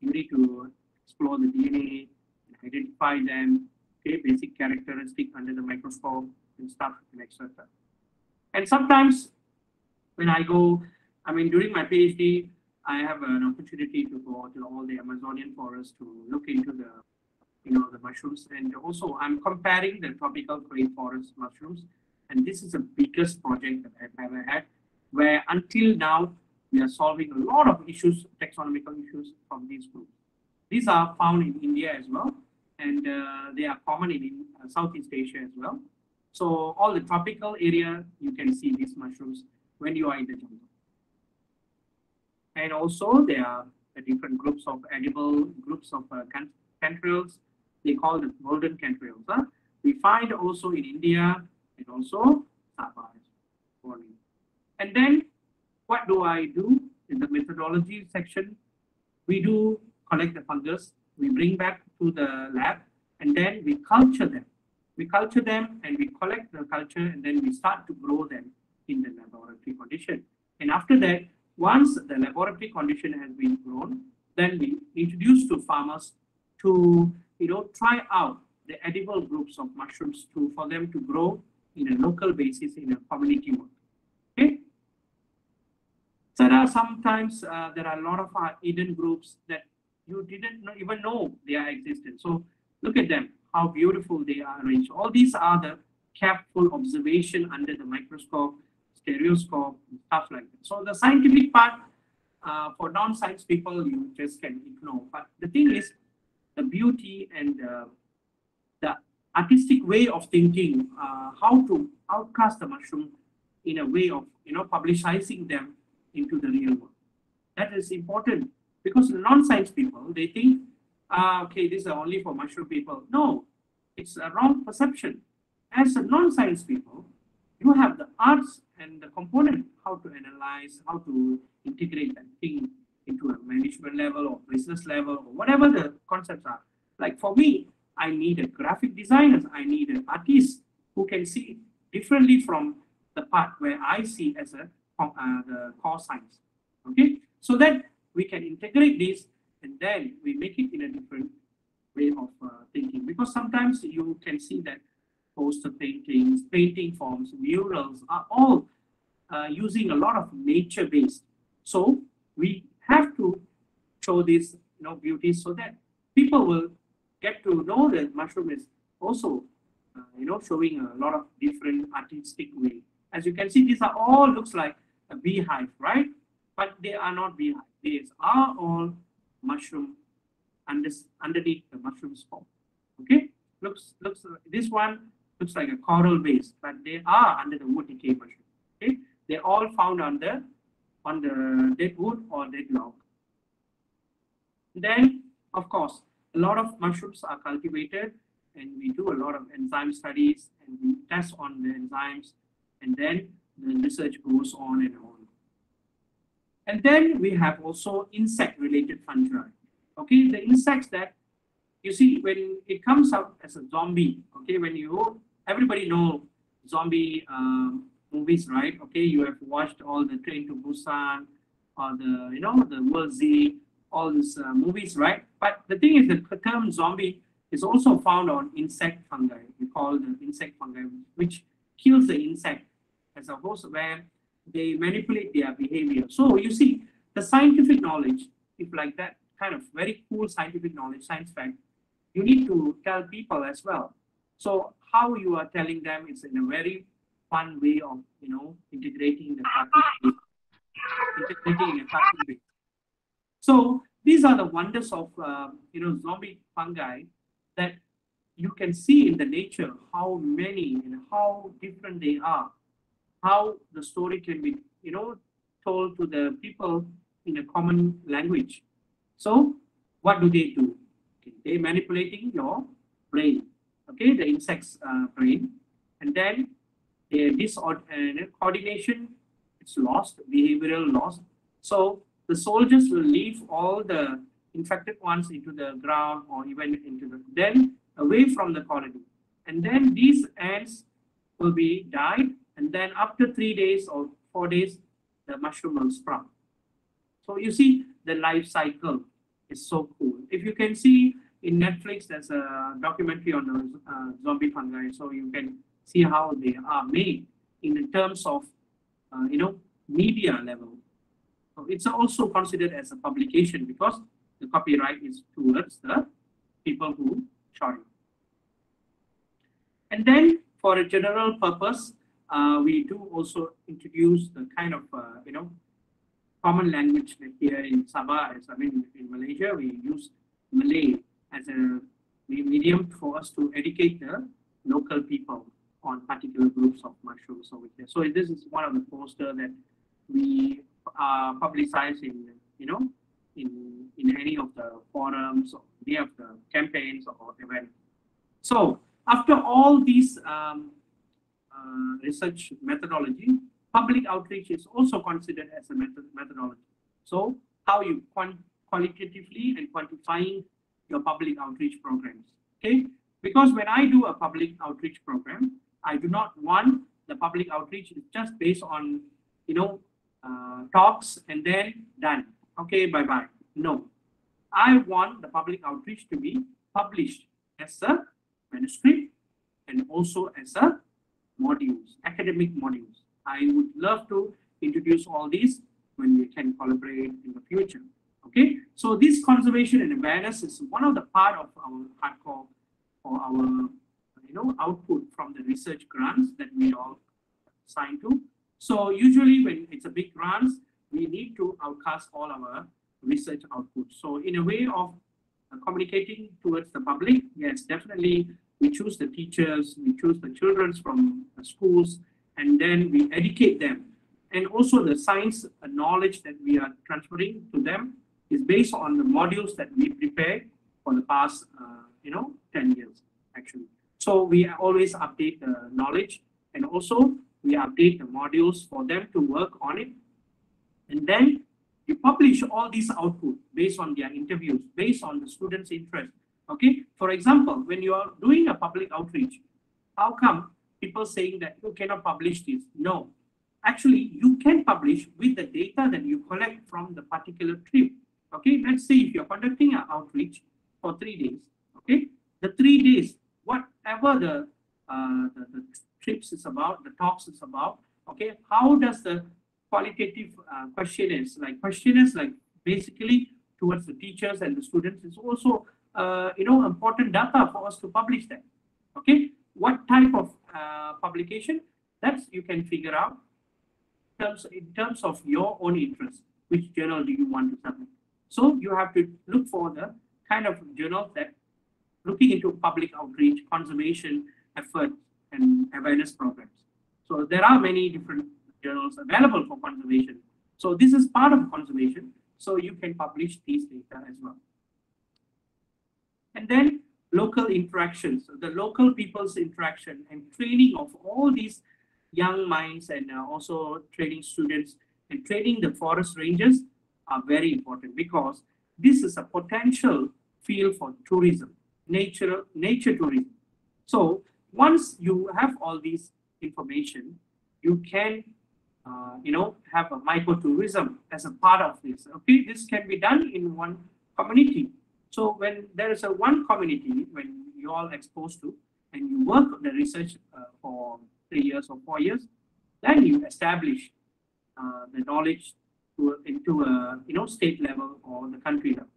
You need to explore the DNA, identify them, okay, basic characteristic under the microscope and stuff and etc. And sometimes when I go, I mean, during my PhD, I have an opportunity to go to all the Amazonian forests to look into the, you know, the mushrooms. And also I'm comparing the tropical rainforest mushrooms. And this is the biggest project that I've ever had, where until now, we are solving a lot of issues, taxonomical issues from these groups. These are found in India as well and uh, they are common in uh, Southeast Asia as well. So all the tropical area, you can see these mushrooms when you are in the jungle. And also there are different groups of edible groups of uh. They call them golden chanterelles. Huh? We find also in India and also. And then what do I do in the methodology section? We do collect the fungus we bring back to the lab, and then we culture them. We culture them and we collect the culture, and then we start to grow them in the laboratory condition. And after that, once the laboratory condition has been grown, then we introduce to farmers to you know try out the edible groups of mushrooms to for them to grow in a local basis in a community work. Okay. So there are sometimes uh, there are a lot of uh, hidden groups that you didn't know, even know their existence. So look at them, how beautiful they are arranged. All these are the careful observation under the microscope, stereoscope, stuff like that. So the scientific part uh, for non-science people, you just can ignore. But the thing is, the beauty and uh, the artistic way of thinking, uh, how to outcast the mushroom in a way of you know publicizing them into the real world. That is important because non-science people, they think, ah, okay, these are only for mushroom people. No, it's a wrong perception. As a non-science people, you have the arts and the component, how to analyze, how to integrate that thing into a management level or business level or whatever the concepts are. Like for me, I need a graphic designers, I need an artist who can see differently from the part where I see as a uh, the core science. Okay, so that we can integrate this and then we make it in a different way of uh, thinking. Because sometimes you can see that poster paintings, painting forms, murals are all uh, using a lot of nature based. So we have to show this you know, beauty so that people will get to know that mushroom is also uh, you know showing a lot of different artistic way. As you can see, these are all looks like a beehive, right? But they are not beehive. These are all mushroom under, underneath the mushroom spore. Okay, looks looks this one looks like a coral base, but they are under the wood mushroom. Okay, they're all found the on the dead wood or dead log. Then, of course, a lot of mushrooms are cultivated, and we do a lot of enzyme studies, and we test on the enzymes, and then the research goes on and on. And then we have also insect-related fungi. Okay, the insects that you see when it comes out as a zombie. Okay, when you everybody know zombie um, movies, right? Okay, you have watched all the Train to Busan or the, you know, the World Z, all these uh, movies, right? But the thing is the term zombie is also found on insect fungi. We call the insect fungi, which kills the insect as a opposed where they manipulate their behavior. So you see, the scientific knowledge, if like that kind of very cool scientific knowledge, science fact, you need to tell people as well. So how you are telling them is in a very fun way of you know integrating the integrating in a. So these are the wonders of uh, you know zombie fungi that you can see in the nature how many and how different they are, how the story can be you know told to the people in a common language. So what do they do? Okay, they manipulating your brain, okay, the insect's uh, brain, and then this coordination it's lost, behavioral loss. So the soldiers will leave all the infected ones into the ground or even into the then away from the colony, and then these ants will be died, and then after three days or four days, the mushroom will sprout. So you see the life cycle is so cool. If you can see in Netflix, there's a documentary on the uh, zombie fungi, so you can see how they are made in terms of, uh, you know, media level. So it's also considered as a publication because the copyright is towards the people who shot it. And then for a general purpose, uh, we do also introduce the kind of, uh, you know, common language here in Sabah, I mean, in Malaysia, we use Malay as a medium for us to educate the local people on particular groups of mushrooms over here. So this is one of the poster that we uh, publicize in, you know, in, in any of the forums or any of the campaigns or events. So after all these um, uh, research methodology, public outreach is also considered as a method methodology. So how you qualitatively and quantifying your public outreach programs. Okay, because when I do a public outreach program, I do not want the public outreach just based on you know uh, talks and then done. Okay, bye bye. No, I want the public outreach to be published as a manuscript and also as a modules, academic modules. I would love to introduce all these when we can collaborate in the future. Okay, so this conservation and awareness is one of the part of our hardcore or our you know output from the research grants that we all sign to. So usually when it's a big grants, we need to outcast all our research output. So in a way of communicating towards the public, yes, definitely we choose the teachers, we choose the children from the schools, and then we educate them. And also the science knowledge that we are transferring to them is based on the modules that we prepared for the past, uh, you know, 10 years, actually. So we always update the knowledge and also we update the modules for them to work on it. And then we publish all these output based on their interviews, based on the students' interest. Okay, for example, when you are doing a public outreach, how come people saying that you cannot publish this. No, actually you can publish with the data that you collect from the particular trip. Okay, let's say if you're conducting an outreach for three days, okay, the three days, whatever the, uh, the, the trips is about, the talks is about, okay, how does the qualitative uh, questionnaires, like questionnaires like basically towards the teachers and the students is also, uh, you know, important data for us to publish that, okay? what type of uh, publication that's you can figure out in terms, in terms of your own interest which journal do you want to submit so you have to look for the kind of journal that looking into public outreach conservation efforts and awareness programs. So there are many different journals available for conservation. So this is part of conservation. So you can publish these data as well. And then local interactions, the local people's interaction and training of all these young minds and uh, also training students and training the forest rangers are very important because this is a potential field for tourism, nature, nature tourism. So once you have all these information, you can, uh, you know, have a microtourism as a part of this. Okay, this can be done in one community. So when there is a one community, when you all exposed to, and you work on the research uh, for three years or four years, then you establish uh, the knowledge to, into a you know state level or the country level.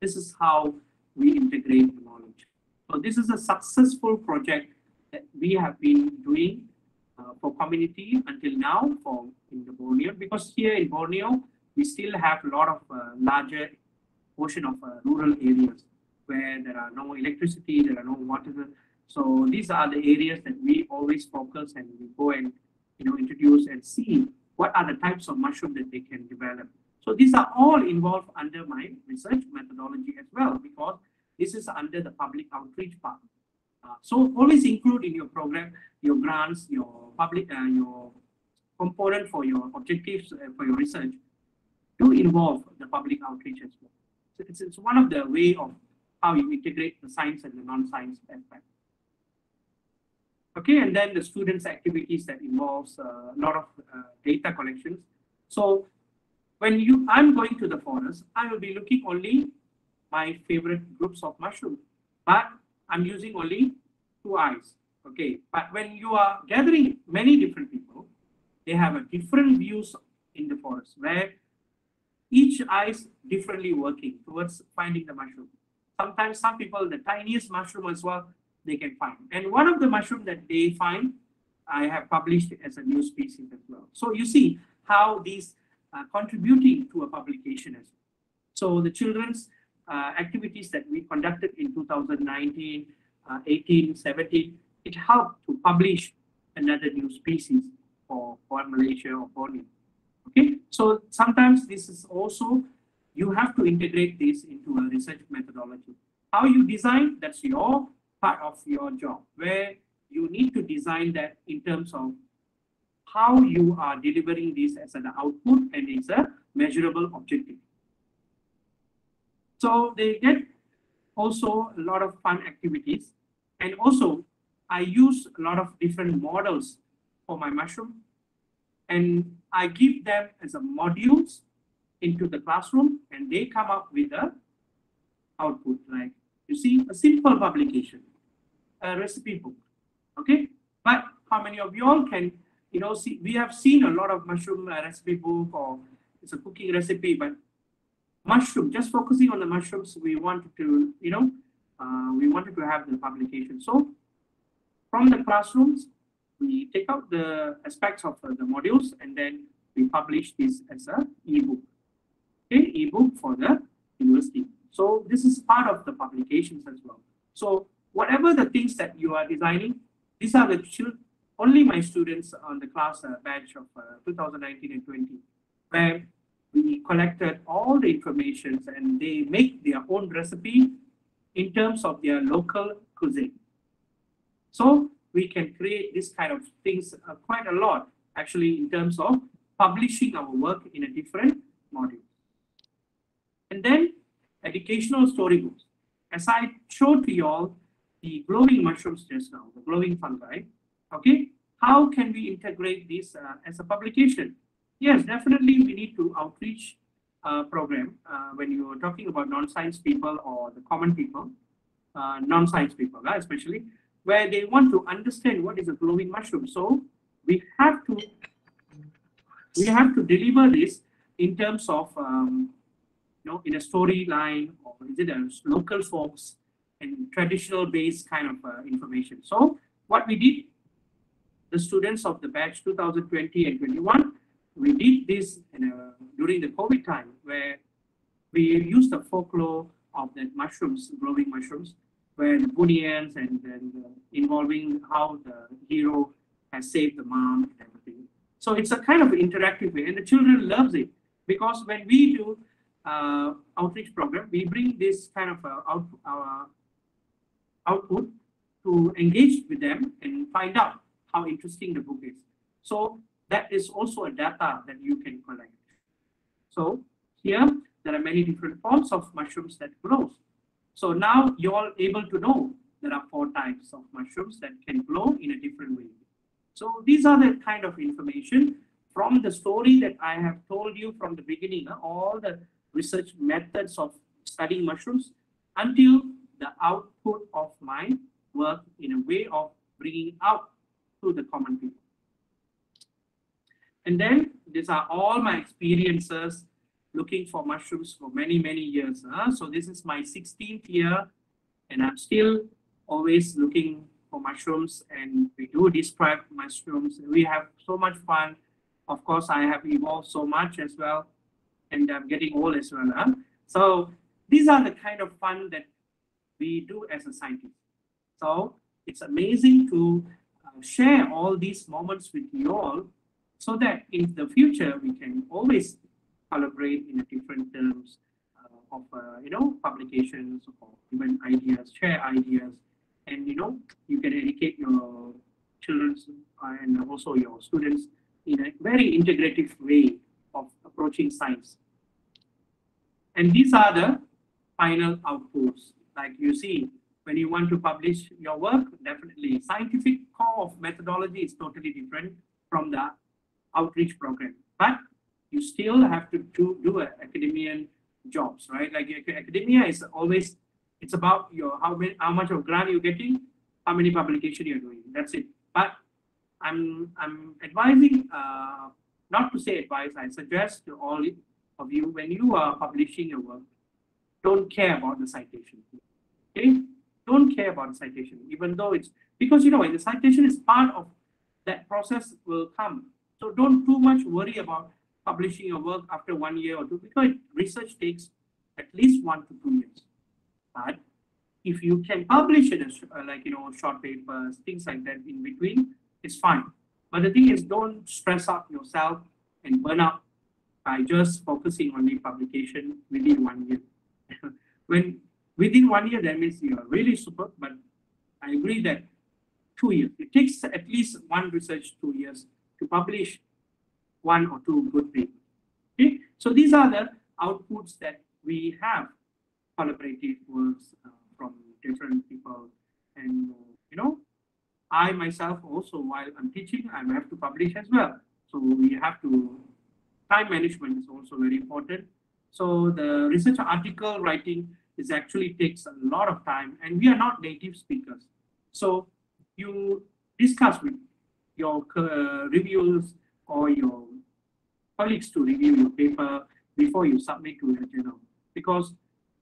This is how we integrate the knowledge. So this is a successful project that we have been doing uh, for community until now for in the Borneo because here in Borneo we still have a lot of uh, larger portion of uh, rural areas where there are no electricity, there are no water. So these are the areas that we always focus and we go and you know introduce and see what are the types of mushroom that they can develop. So these are all involved under my research methodology as well because this is under the public outreach part. Uh, so always include in your program your grants, your public, uh, your component for your objectives uh, for your research to involve the public outreach as well. So it's, it's one of the way of how you integrate the science and the non-science aspect. Okay, and then the students' activities that involves uh, a lot of uh, data collections. So when you I'm going to the forest, I will be looking only my favorite groups of mushrooms, but I'm using only two eyes. Okay, but when you are gathering many different people, they have a different views in the forest where each eyes differently working towards finding the mushroom. Sometimes some people, the tiniest mushroom as well, they can find. And one of the mushroom that they find, I have published as a new species as well. So you see how these are contributing to a publication as well. So the children's uh, activities that we conducted in 2019, uh, 18, 17, it helped to publish another new species for, for Malaysia or Borneo. Okay, so sometimes this is also, you have to integrate this into a research methodology. How you design, that's your part of your job, where you need to design that in terms of how you are delivering this as an output and it's a measurable objective. So they get also a lot of fun activities. And also I use a lot of different models for my mushroom. And I give them as a modules into the classroom and they come up with a output like you see a simple publication, a recipe book. Okay, but how many of you all can you know see we have seen a lot of mushroom recipe book or it's a cooking recipe, but mushroom just focusing on the mushrooms we wanted to you know uh, we wanted to have the publication. So from the classrooms we take out the aspects of uh, the modules and then we publish this as a ebook. Okay, ebook for the university. So this is part of the publications as well. So whatever the things that you are designing, these are the only my students on the class uh, batch of uh, 2019 and 20, where we collected all the information and they make their own recipe in terms of their local cuisine. So we can create this kind of things uh, quite a lot actually in terms of publishing our work in a different module. And then educational storybooks. As I showed to you all the glowing mushrooms just now, the glowing fungi, okay, how can we integrate this uh, as a publication? Yes, definitely we need to outreach uh, program uh, when you are talking about non-science people or the common people, uh, non-science people uh, especially, where they want to understand what is a glowing mushroom. So we have to we have to deliver this in terms of um, you know in a storyline or is it a local folks and traditional based kind of uh, information. So what we did, the students of the batch 2020 and 21, we did this a, during the COVID time where we used the folklore of the mushrooms, growing mushrooms, where the Bunians and, and uh, involving how the hero has saved the mom and everything. So it's a kind of interactive way, and the children loves it because when we do uh, outreach program, we bring this kind of uh, out, uh, output to engage with them and find out how interesting the book is. So that is also a data that you can collect. So here there are many different forms of mushrooms that grows. So now you're all able to know there are four types of mushrooms that can grow in a different way. So these are the kind of information from the story that I have told you from the beginning, all the research methods of studying mushrooms until the output of my work in a way of bringing out to the common people. And then these are all my experiences looking for mushrooms for many, many years. Uh. So this is my 16th year and I'm still always looking for mushrooms and we do describe mushrooms. We have so much fun. Of course, I have evolved so much as well and I'm getting old as well. Huh? So these are the kind of fun that we do as a scientist. So it's amazing to share all these moments with you all so that in the future we can always collaborate in a different terms uh, of uh, you know publications or even ideas, share ideas, and you know you can educate your children and also your students in a very integrative way of approaching science. And these are the final outputs. Like you see, when you want to publish your work, definitely scientific core of methodology is totally different from the outreach program. But you still have to do, do academian jobs, right? Like academia is always, it's about your how many, how much of grant you're getting, how many publication you're doing. That's it. But I'm I'm advising, uh, not to say advice, I suggest to all of you when you are publishing your work, don't care about the citation. Okay, don't care about the citation, even though it's because you know the citation is part of that process will come. So don't too much worry about publishing your work after one year or two because research takes at least one to two years. But if you can publish it as uh, like you know short papers, things like that in between, it's fine. But the thing is, don't stress out yourself and burn out by just focusing on the publication within one year. *laughs* when within one year, that means you are really super. But I agree that two years. It takes at least one research two years to publish one or two good papers. Okay, so these are the outputs that we have collaborative works uh, from different people, and uh, you know, I myself also while I'm teaching, I have to publish as well. So we have to time management is also very important. So the research article writing is actually takes a lot of time, and we are not native speakers. So you discuss with your uh, reviewers or your colleagues to review your paper before you submit to the journal because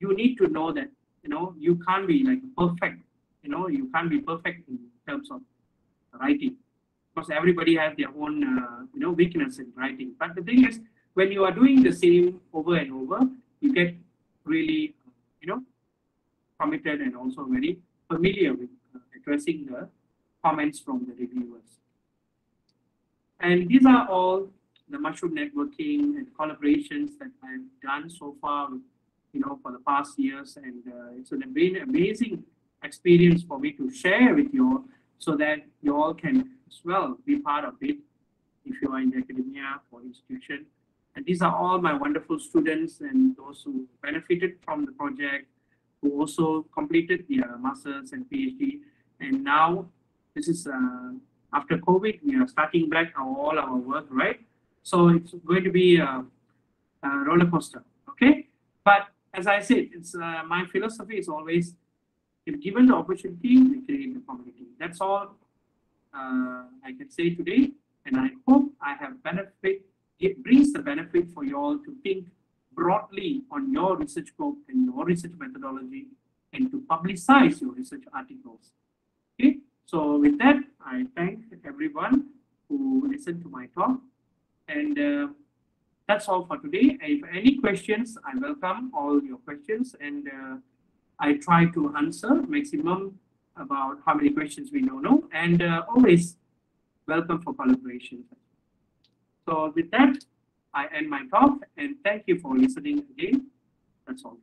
you need to know that you know you can't be like perfect you know you can't be perfect in terms of writing because everybody has their own uh, you know weakness in writing but the thing is when you are doing the same over and over you get really you know committed and also very familiar with uh, addressing the comments from the reviewers and these are all the mushroom networking and collaborations that I've done so far, you know, for the past years. And uh, it's been amazing experience for me to share with you all so that you all can as well be part of it if you are in the academia or institution. And these are all my wonderful students and those who benefited from the project, who also completed their masters and PhD. And now this is uh, after COVID, we are starting back all our work, right? So it's going to be a, a roller coaster, okay? But as I said, it's uh, my philosophy is always, if given the opportunity, we create the community. That's all uh, I can say today, and I hope I have benefit. It brings the benefit for you all to think broadly on your research scope and your research methodology, and to publicize your research articles. Okay, so with that, I thank everyone who listened to my talk. And uh, that's all for today. If any questions, I welcome all your questions and uh, I try to answer maximum about how many questions we don't know and uh, always welcome for collaboration. So with that, I end my talk and thank you for listening again. That's all.